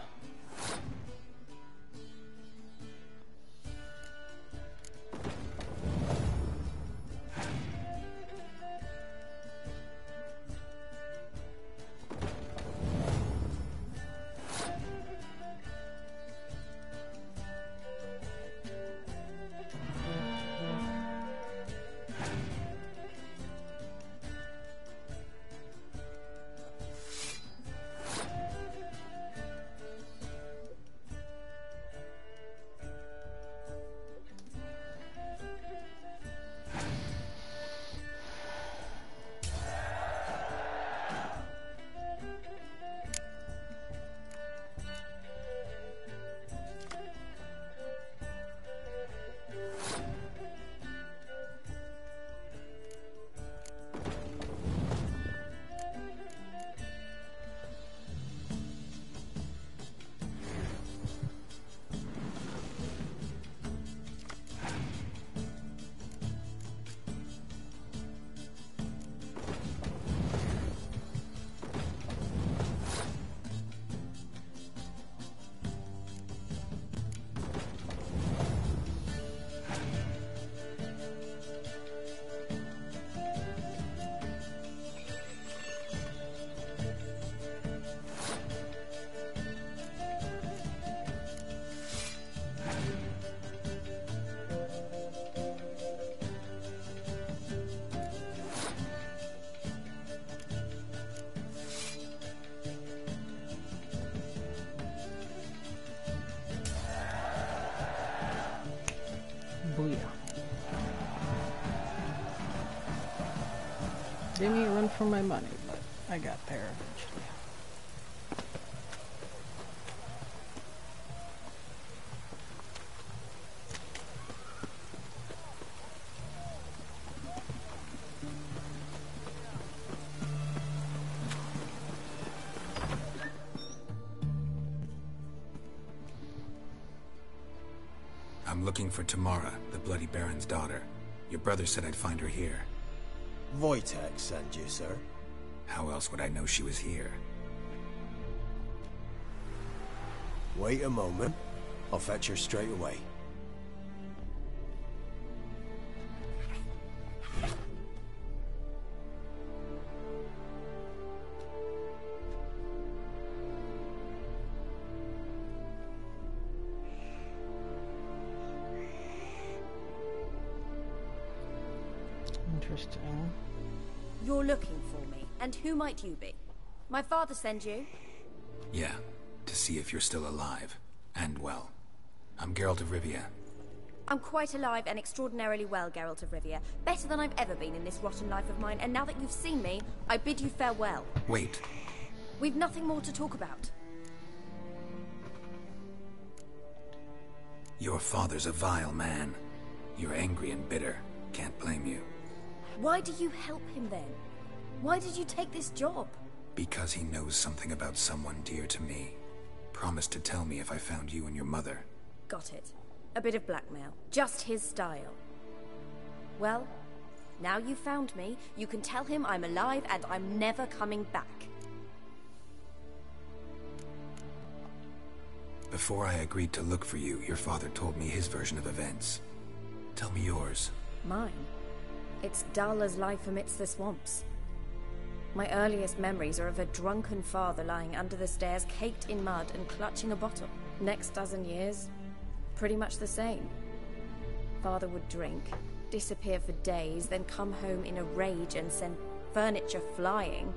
Didn't even run for my money, but I got there eventually. I'm looking for Tamara, the Bloody Baron's daughter. Your brother said I'd find her here. Wojtek sent you, sir. How else would I know she was here? Wait a moment. I'll fetch her straight away. Might you be? My father send you? Yeah, to see if you're still alive. And well. I'm Geralt of Rivia. I'm quite alive and extraordinarily well, Geralt of Rivia. Better than I've ever been in this rotten life of mine, and now that you've seen me, I bid you farewell. Wait. We've nothing more to talk about. Your father's a vile man. You're angry and bitter. Can't blame you. Why do you help him then? Why did you take this job? Because he knows something about someone dear to me. Promised to tell me if I found you and your mother. Got it. A bit of blackmail. Just his style. Well, now you've found me, you can tell him I'm alive and I'm never coming back. Before I agreed to look for you, your father told me his version of events. Tell me yours. Mine? It's dull as life amidst the swamps. My earliest memories are of a drunken father lying under the stairs, caked in mud and clutching a bottle. Next dozen years, pretty much the same. Father would drink, disappear for days, then come home in a rage and send furniture flying.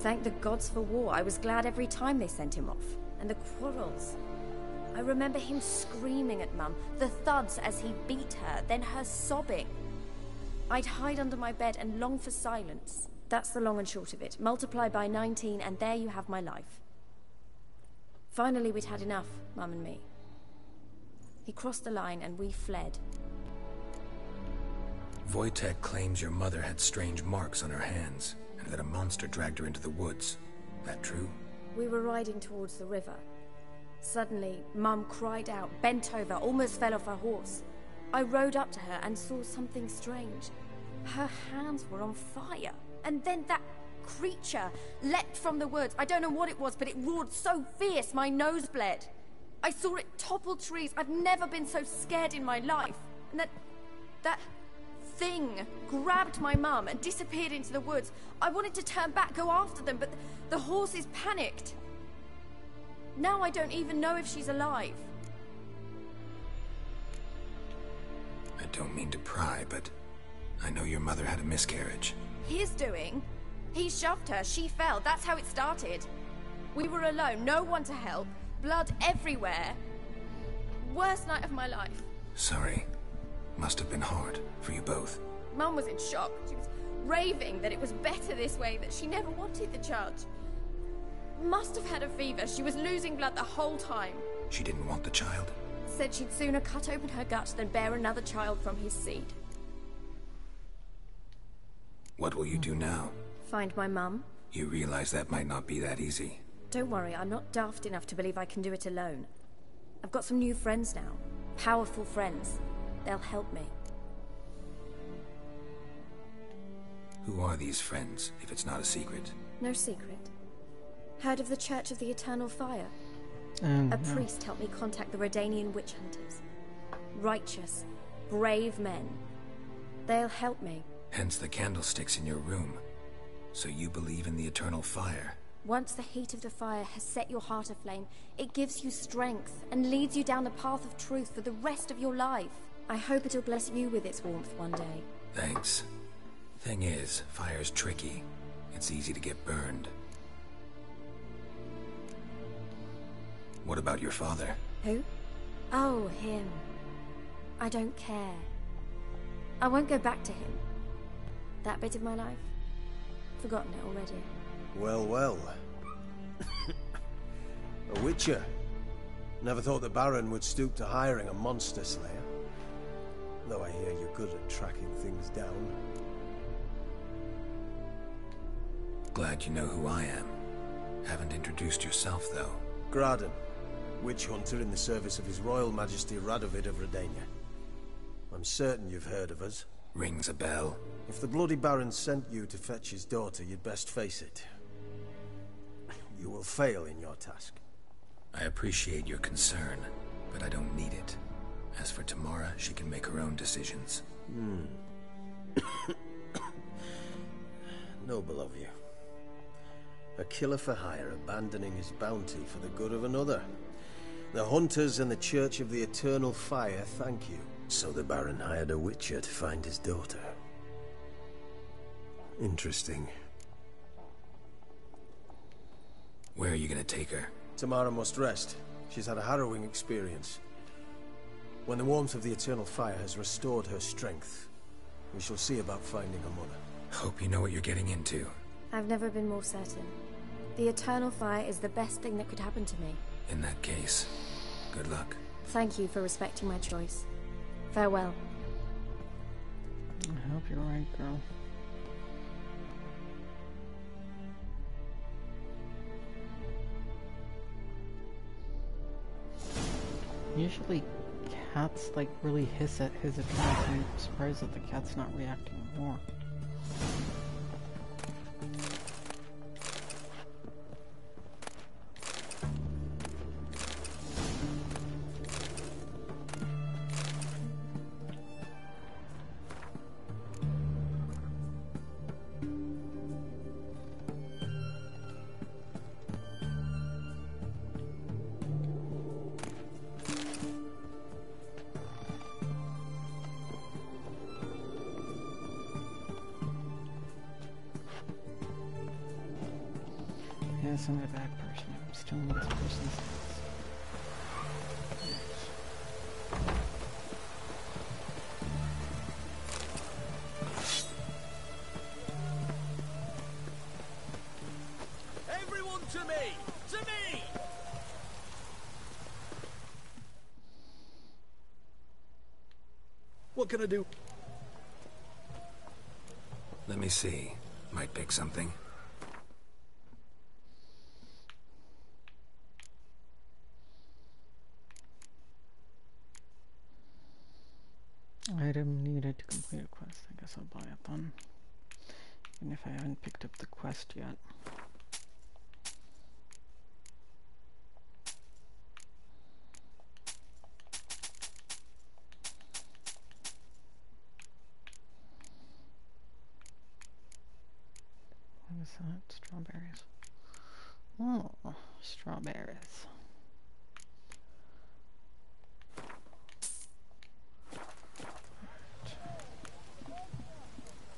Thank the gods for war. I was glad every time they sent him off. And the quarrels. I remember him screaming at Mum, the thuds as he beat her, then her sobbing. I'd hide under my bed and long for silence. That's the long and short of it. Multiply by 19 and there you have my life. Finally, we'd had enough, Mum and me. He crossed the line and we fled. Wojtek claims your mother had strange marks on her hands, and that a monster dragged her into the woods. That true? We were riding towards the river. Suddenly, Mum cried out, bent over, almost fell off her horse. I rode up to her and saw something strange. Her hands were on fire. And then that creature leapt from the woods. I don't know what it was, but it roared so fierce my nose bled. I saw it topple trees. I've never been so scared in my life. And that. that thing grabbed my mum and disappeared into the woods. I wanted to turn back, go after them, but the horses panicked. Now I don't even know if she's alive. I don't mean to pry, but I know your mother had a miscarriage. His doing? He shoved her, she fell, that's how it started. We were alone, no one to help, blood everywhere. Worst night of my life. Sorry. Must have been hard for you both. Mum was in shock. She was raving that it was better this way, that she never wanted the charge. Must have had a fever. She was losing blood the whole time. She didn't want the child? Said she'd sooner cut open her gut than bear another child from his seed. What will you do now? Find my mum. You realize that might not be that easy. Don't worry, I'm not daft enough to believe I can do it alone. I've got some new friends now. Powerful friends. They'll help me. Who are these friends, if it's not a secret? No secret. Heard of the Church of the Eternal Fire? Um, a no. priest helped me contact the Redanian witch hunters. Righteous, brave men. They'll help me. Hence the candlesticks in your room. So you believe in the eternal fire? Once the heat of the fire has set your heart aflame, it gives you strength and leads you down the path of truth for the rest of your life. I hope it'll bless you with its warmth one day. Thanks. Thing is, fire's tricky. It's easy to get burned. What about your father? Who? Oh, him. I don't care. I won't go back to him. That bit of my life? Forgotten it already. Well, well. a witcher. Never thought the Baron would stoop to hiring a monster slayer. Though I hear you're good at tracking things down. Glad you know who I am. Haven't introduced yourself, though. Graden, witch hunter in the service of His Royal Majesty Radovid of Redania. I'm certain you've heard of us. Rings a bell. If the Bloody Baron sent you to fetch his daughter, you'd best face it. You will fail in your task. I appreciate your concern, but I don't need it. As for Tamara, she can make her own decisions. Hmm. Noble of you. A killer for hire abandoning his bounty for the good of another. The hunters and the Church of the Eternal Fire thank you. So the Baron hired a witcher to find his daughter. Interesting. Where are you gonna take her? Tamara must rest. She's had a harrowing experience. When the warmth of the Eternal Fire has restored her strength, we shall see about finding her mother. Hope you know what you're getting into. I've never been more certain. The Eternal Fire is the best thing that could happen to me. In that case, good luck. Thank you for respecting my choice. Farewell. I hope you're right, girl. Usually cats like really hiss at his appearance and I'm surprised that the cat's not reacting more. What can I do? Let me see. Might pick something. Item needed to complete a quest. I guess I'll buy it then. Even if I haven't picked up the quest yet. Strawberries.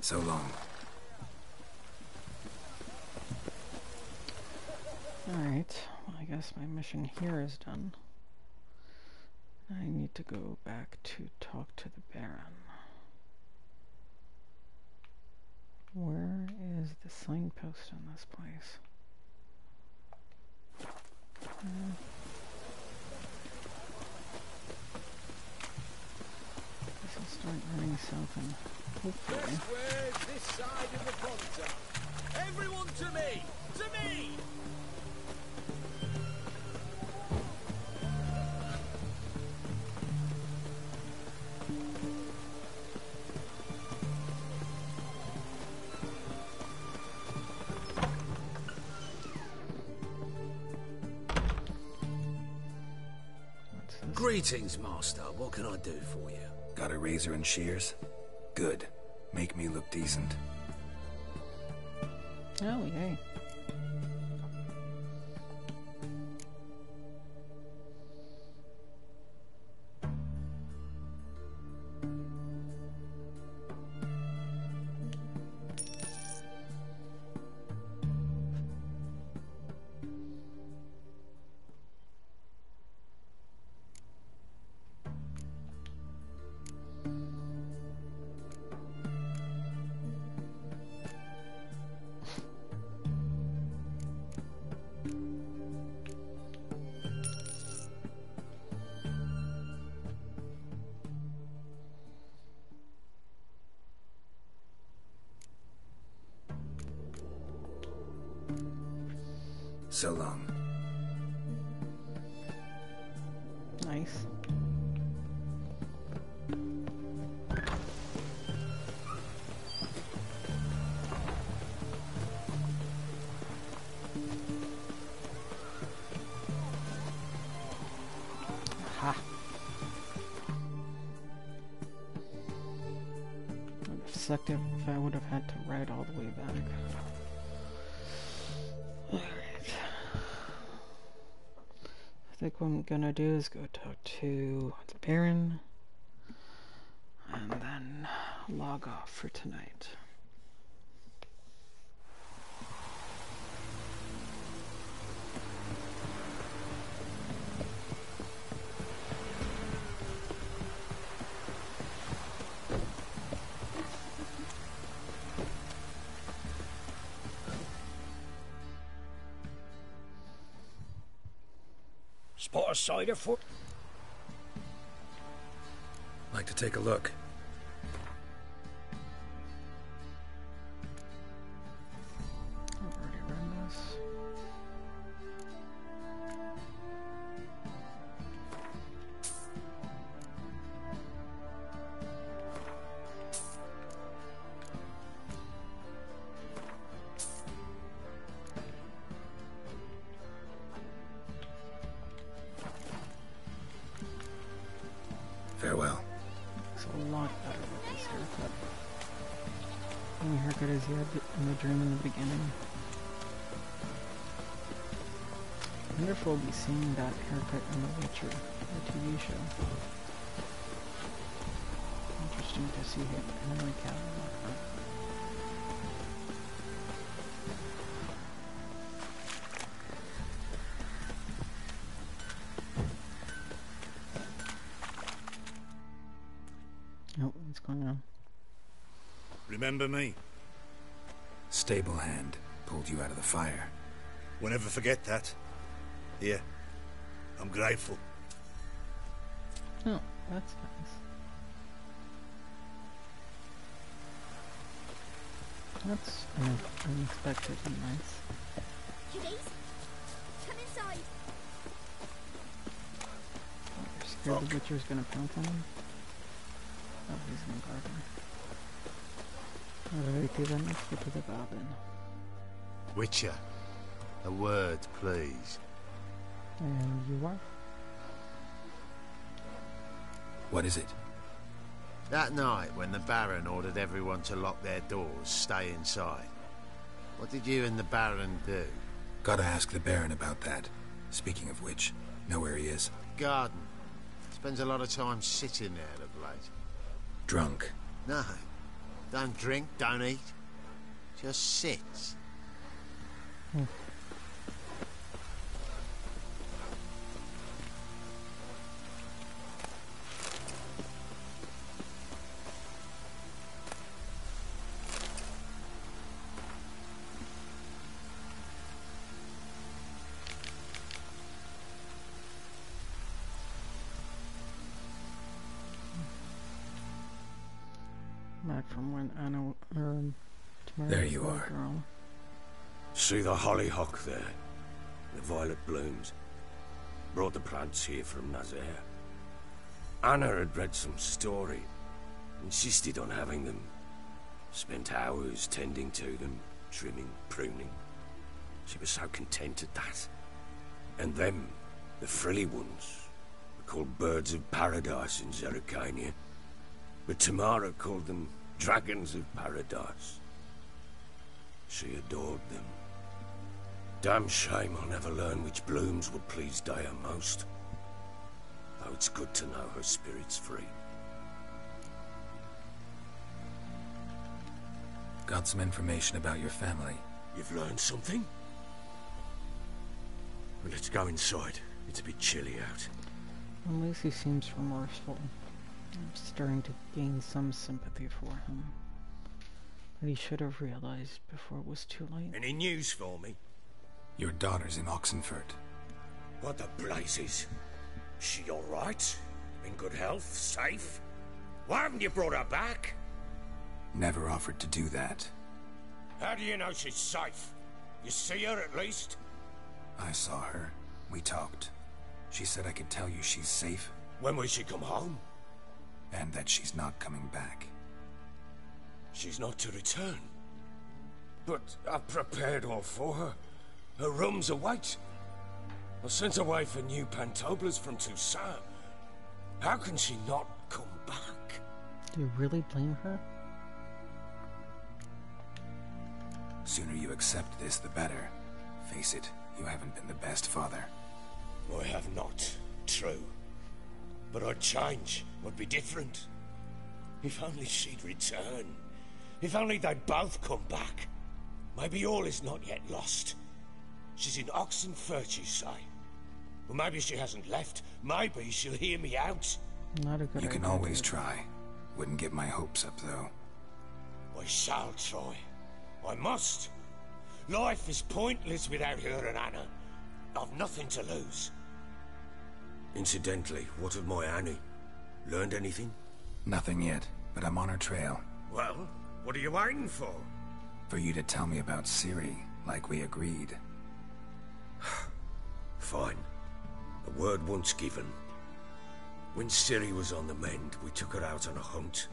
So long. Alright, well, I guess my mission here is done. I need to go back to talk to the Baron. Where is the signpost in this place? Uh, guess I'll start running south and hopefully... This side of the Pontar. Everyone to me! To me! Greetings, Master. What can I do for you? Got a razor and shears? Good. Make me look decent. Oh, yay. Do is go talk to the Baron and then log off for tonight. A for... Like to take a look. Remember me? Stable hand pulled you out of the fire. We'll never forget that. Here. I'm grateful. Oh, that's nice. That's unexpected and nice. Kiddies, come inside. You're scared the butcher's gonna pounce on him? Oh, he's in the garden. Alrighty then, let's go to the garden. Witcher, a word, please. And you are? What is it? That night when the Baron ordered everyone to lock their doors, stay inside. What did you and the Baron do? Gotta ask the Baron about that. Speaking of which, know where he is. Garden. Spends a lot of time sitting there of late. Drunk. No. Don't drink, don't eat. Just sits. Back hmm. Girl. See the hollyhock there? The violet blooms. Brought the plants here from Nazaire. Anna had read some story. Insisted on having them. Spent hours tending to them, trimming, pruning. She was so content at that. And them, the frilly ones, were called birds of paradise in Zerrikania. But Tamara called them dragons of paradise. She adored them. Damn shame I'll never learn which blooms would please Daya most. Though it's good to know her spirit's free. Got some information about your family. You've learned something? Well, let's go inside. It's a bit chilly out. At least he seems remorseful. I'm starting to gain some sympathy for him. That he should have realized before it was too late. Any news for me? Your daughter's in Oxenfurt. What the blazes? She all right? In good health? Safe? Why haven't you brought her back? Never offered to do that. How do you know she's safe? You see her at least? I saw her. We talked. She said I could tell you she's safe. When will she come home? And that she's not coming back. She's not to return. But I've prepared all for her. Her rooms await. I sent away for new Pantoblas from Toussaint. How can she not come back? Do you really blame her? Sooner you accept this, the better. Face it, you haven't been the best father. I have not. True. But I'd change. Would be different. If only she'd return. If only they'd both come back. Maybe all is not yet lost. She's in Oxenfurt, you say? Well, maybe she hasn't left. Maybe she'll hear me out. Not a good You can idea. always try. Wouldn't get my hopes up, though. I shall try. I must. Life is pointless without her and Anna. I've nothing to lose. Incidentally, what of my Annie? Learned anything? Nothing yet, but I'm on her trail. Well, what are you waiting for? For you to tell me about Ciri, like we agreed. Fine. A word once given. When Ciri was on the mend, we took her out on a hunt.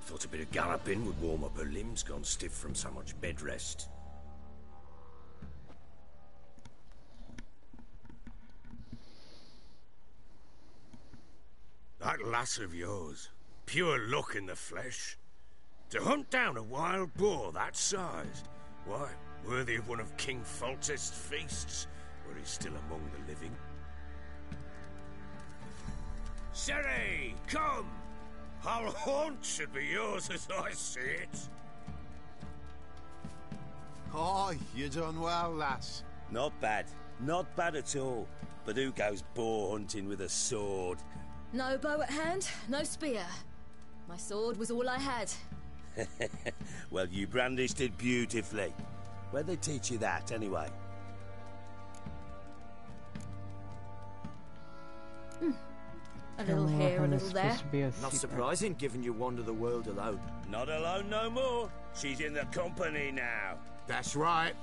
Thought a bit of galloping would warm up her limbs gone stiff from so much bed rest. That lass of yours, pure luck in the flesh. To hunt down a wild boar that sized, why, worthy of one of King Foltest's feasts, were he still among the living. Ciri, come! Our haunt should be yours as I see it. Oh, you done well, lass. Not bad. Not bad at all. But who goes boar hunting with a sword? No bow at hand, no spear. My sword was all I had. well, you brandished it beautifully. Where'd they teach you that, anyway? Hmm. A little here, a little there. Not surprising, given you wander the world alone. Not alone no more. She's in the company now. That's right.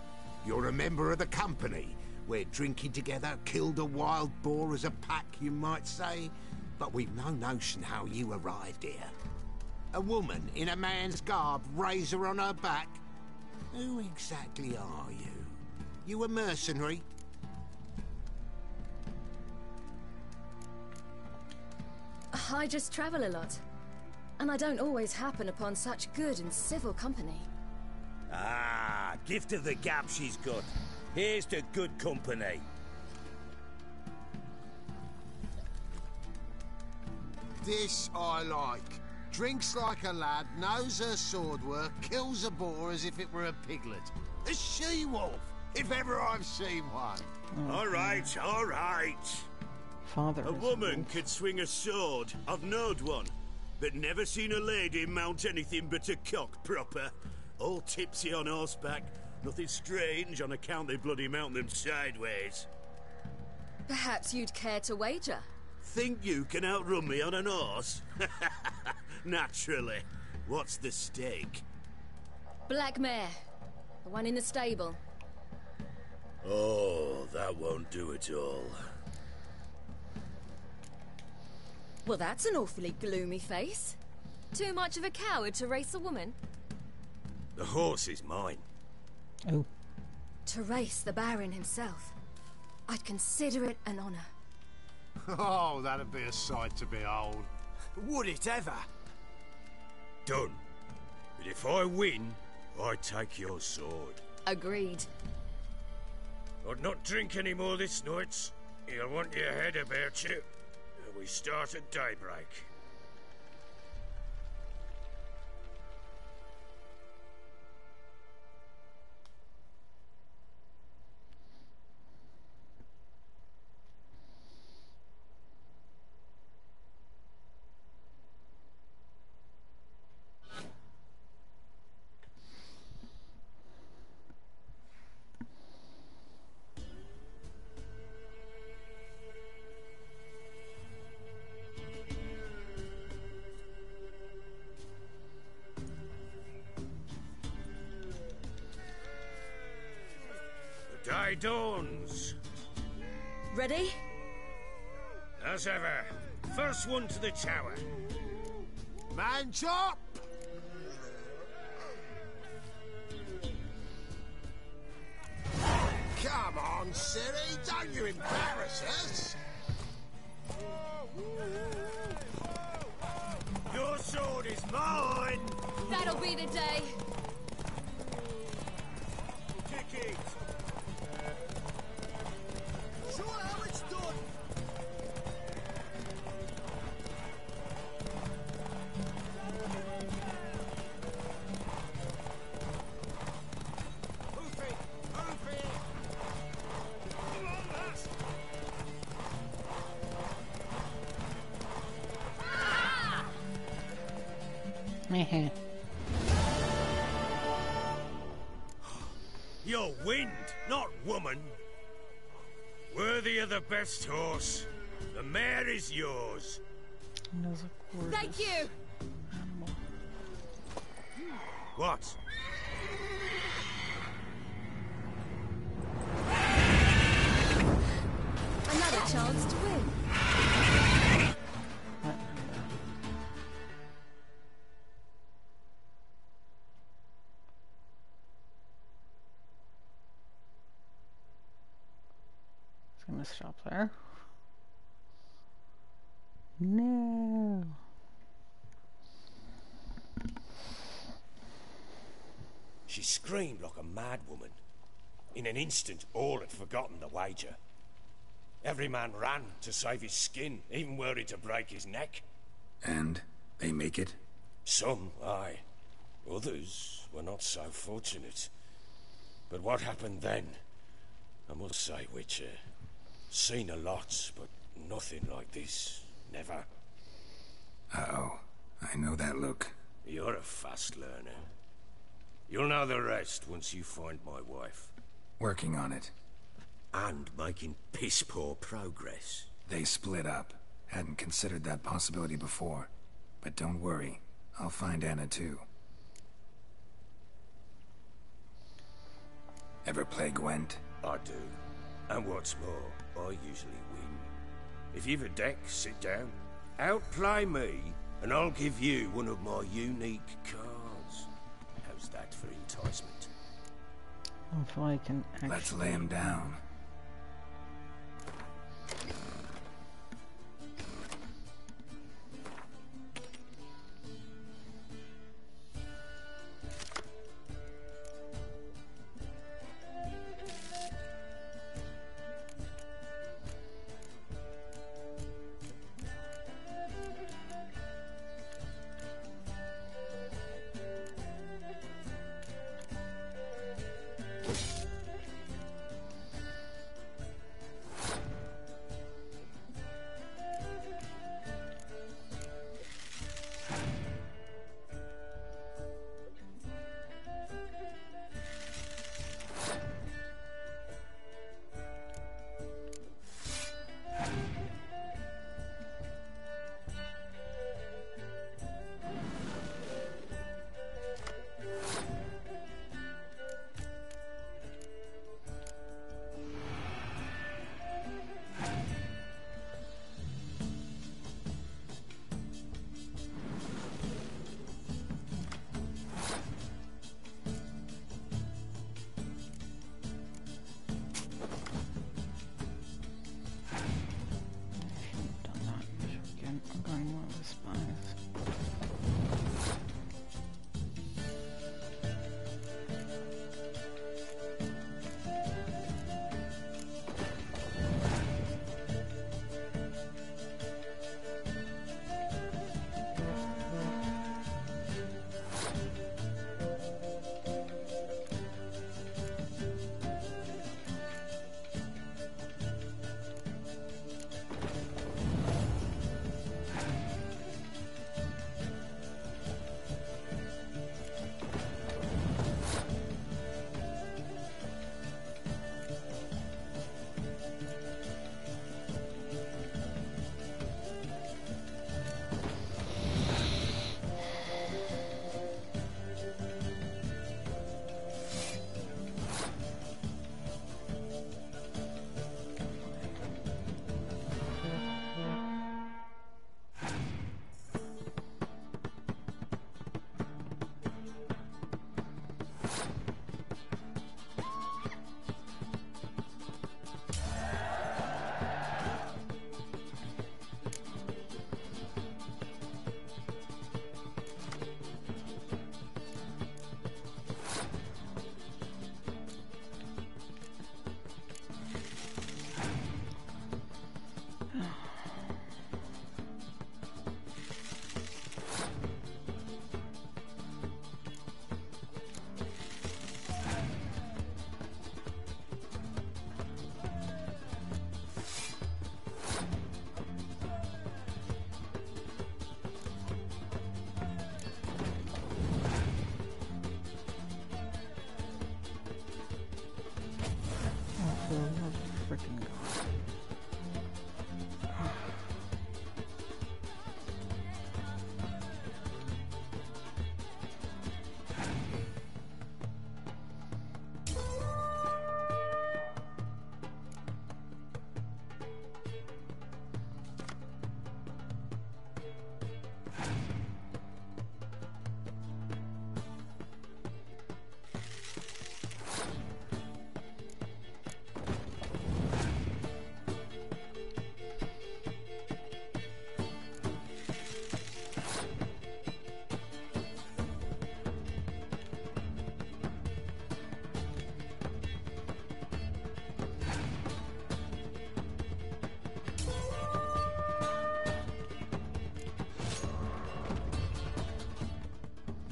You're a member of the company. We're drinking together, killed a wild boar as a pack, you might say. But we've no notion how you arrived here. A woman in a man's garb, razor on her back? Who exactly are you? You a mercenary? I just travel a lot. And I don't always happen upon such good and civil company. Ah, gift of the gab she's got. Here's to good company. This I like. Drinks like a lad, knows her sword work, kills a boar as if it were a piglet. A she-wolf, if ever I've seen one. all right, all right. Father. A woman could swing a sword. I've knowed one. But never seen a lady mount anything but a cock proper. All tipsy on horseback. Nothing strange on account they bloody mount them sideways. Perhaps you'd care to wager? Think you can outrun me on an horse? Naturally. What's the stake? Black mare. The one in the stable. Oh, that won't do at all. Well, that's an awfully gloomy face. Too much of a coward to race a woman? The horse is mine. Oh. To race the Baron himself. I'd consider it an honor. Oh, that'd be a sight to behold. Would it ever? Done. But if I win, I take your sword. Agreed. I'd not drink any more this night. You'll want your head about you. We start at daybreak. Dawns. Ready? As ever, first one to the tower. Man chop! Come on, Siri, don't you embarrass us! Your sword is mine! That'll be the day. Best horse. Gonna stop there. No. She screamed like a mad woman. In an instant, all had forgotten the wager. Every man ran to save his skin, even were he to break his neck. And they make it? Some, aye. Others were not so fortunate. But what happened then? I must say, Witcher, seen a lot, but nothing like this. Never. Uh-oh. I know that look. You're a fast learner. You'll know the rest once you find my wife. Working on it. And making piss-poor progress. They split up. Hadn't considered that possibility before. But don't worry. I'll find Anna too. Ever play Gwent? I do. And what's more, I usually win. If you've a deck, sit down. Outplay me, And I'll give you one of my unique cards. How's that for enticement? If I can actually... Let's lay him down.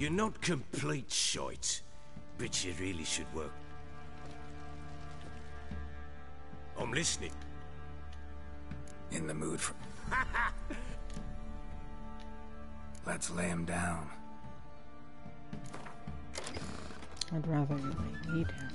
You're not complete shite, but you really should work. I'm listening. In the mood for... Let's lay him down. I'd rather you may need him.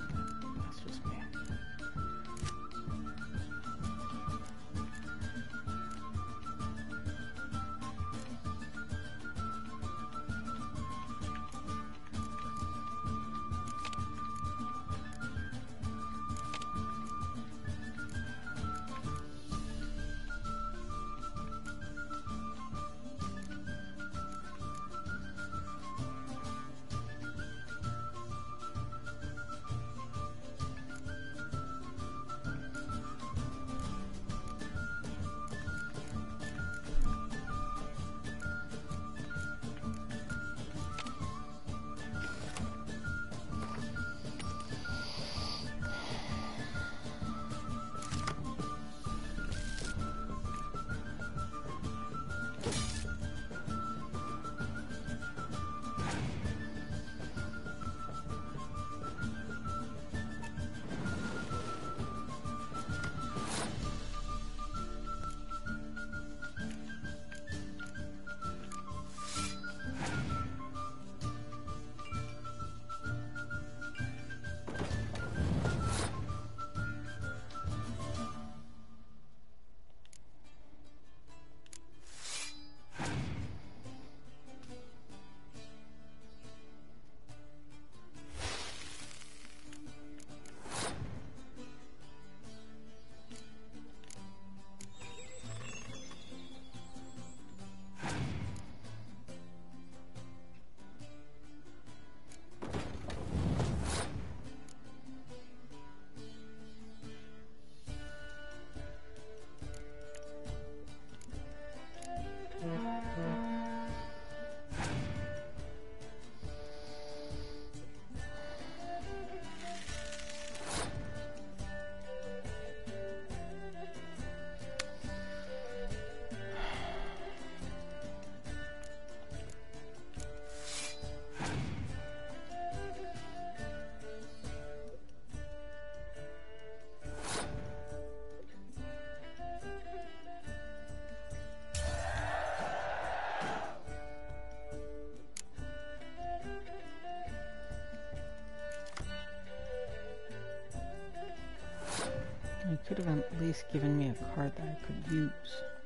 Have at least given me a card that I could use.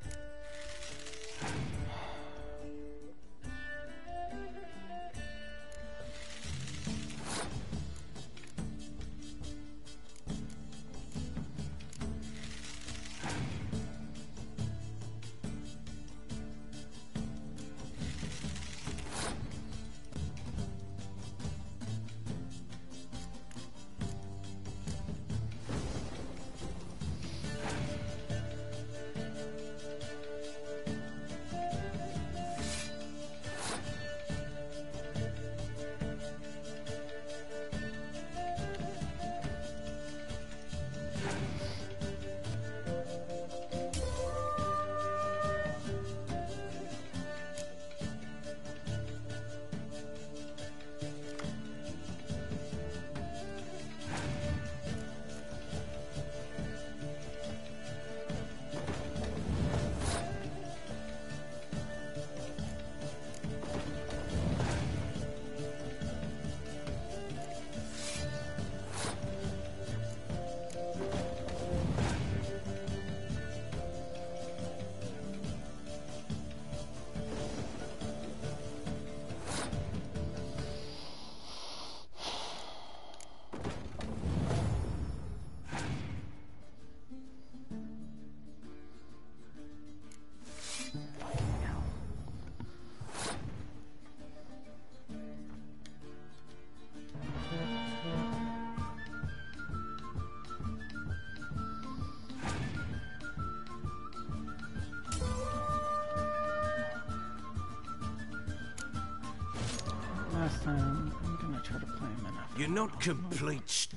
You're not complete.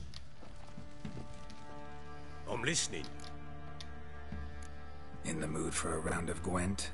I'm listening. In the mood for a round of Gwent?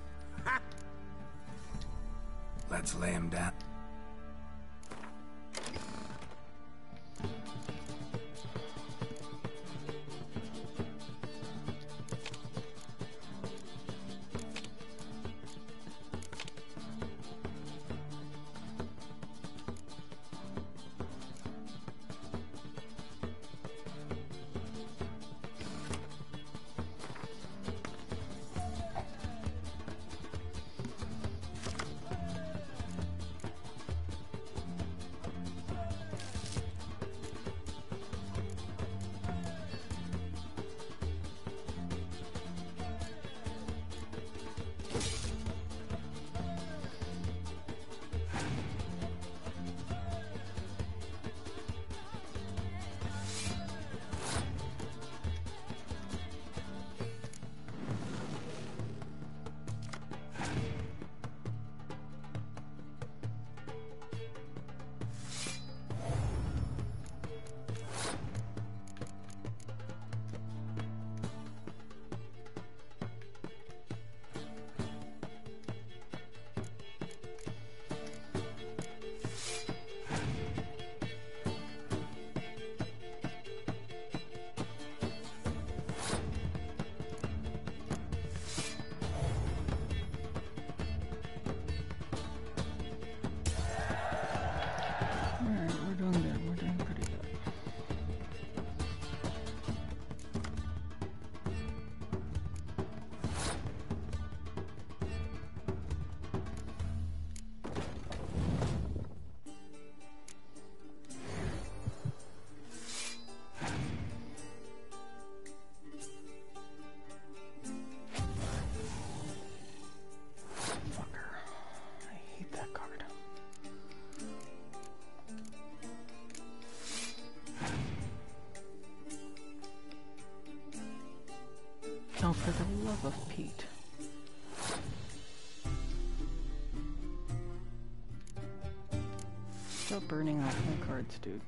Burning off my cards, dude.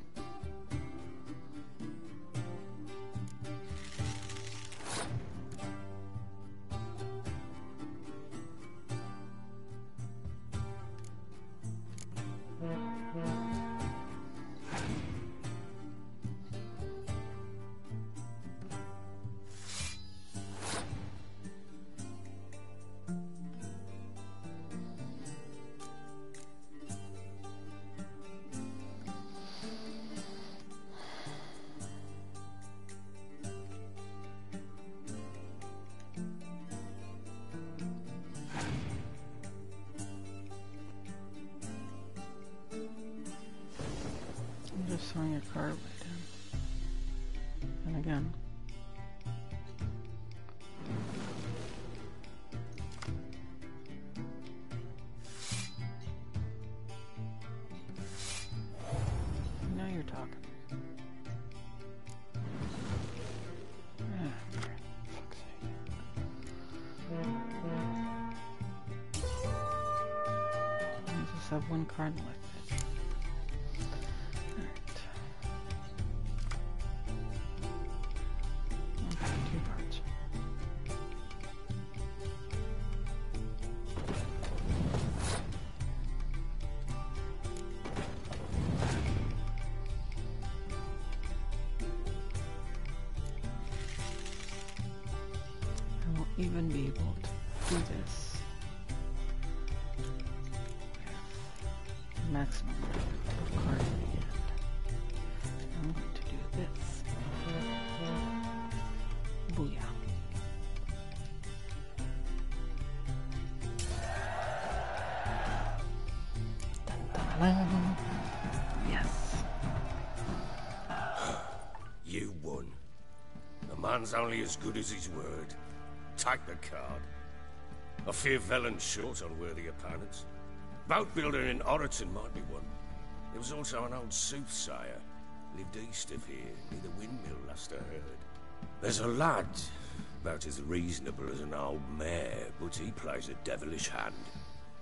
Throwing your card right down. And again. Now you're talking. Ah. I have one card left. Man's only as good as his word. Take the card. I fear Velen's short on worthy opponents. Boat builder in Oreton might be one. There was also an old soothsayer. Lived east of here, near the windmill, last I heard. There's a lad, about as reasonable as an old mare, but he plays a devilish hand.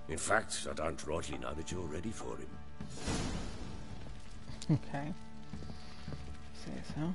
In fact, I don't rightly know that you're ready for him. Okay. Say so.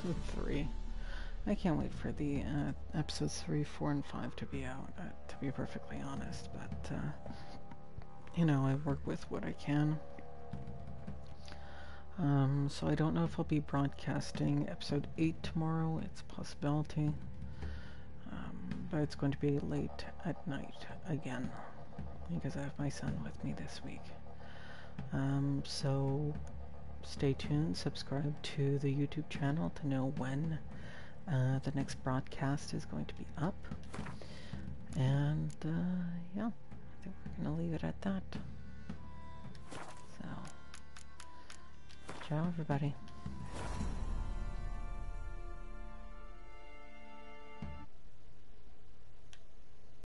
Episode 3. I can't wait for the uh, episodes 3, 4, and 5 to be out, uh, to be perfectly honest, but, uh, you know, I work with what I can. Um, so I don't know if I'll be broadcasting episode 8 tomorrow, it's a possibility. Um, but it's going to be late at night again, because I have my son with me this week. Um, so stay tuned, subscribe to the YouTube channel to know when uh, the next broadcast is going to be up. And uh, yeah, I think we're going to leave it at that. So, ciao everybody.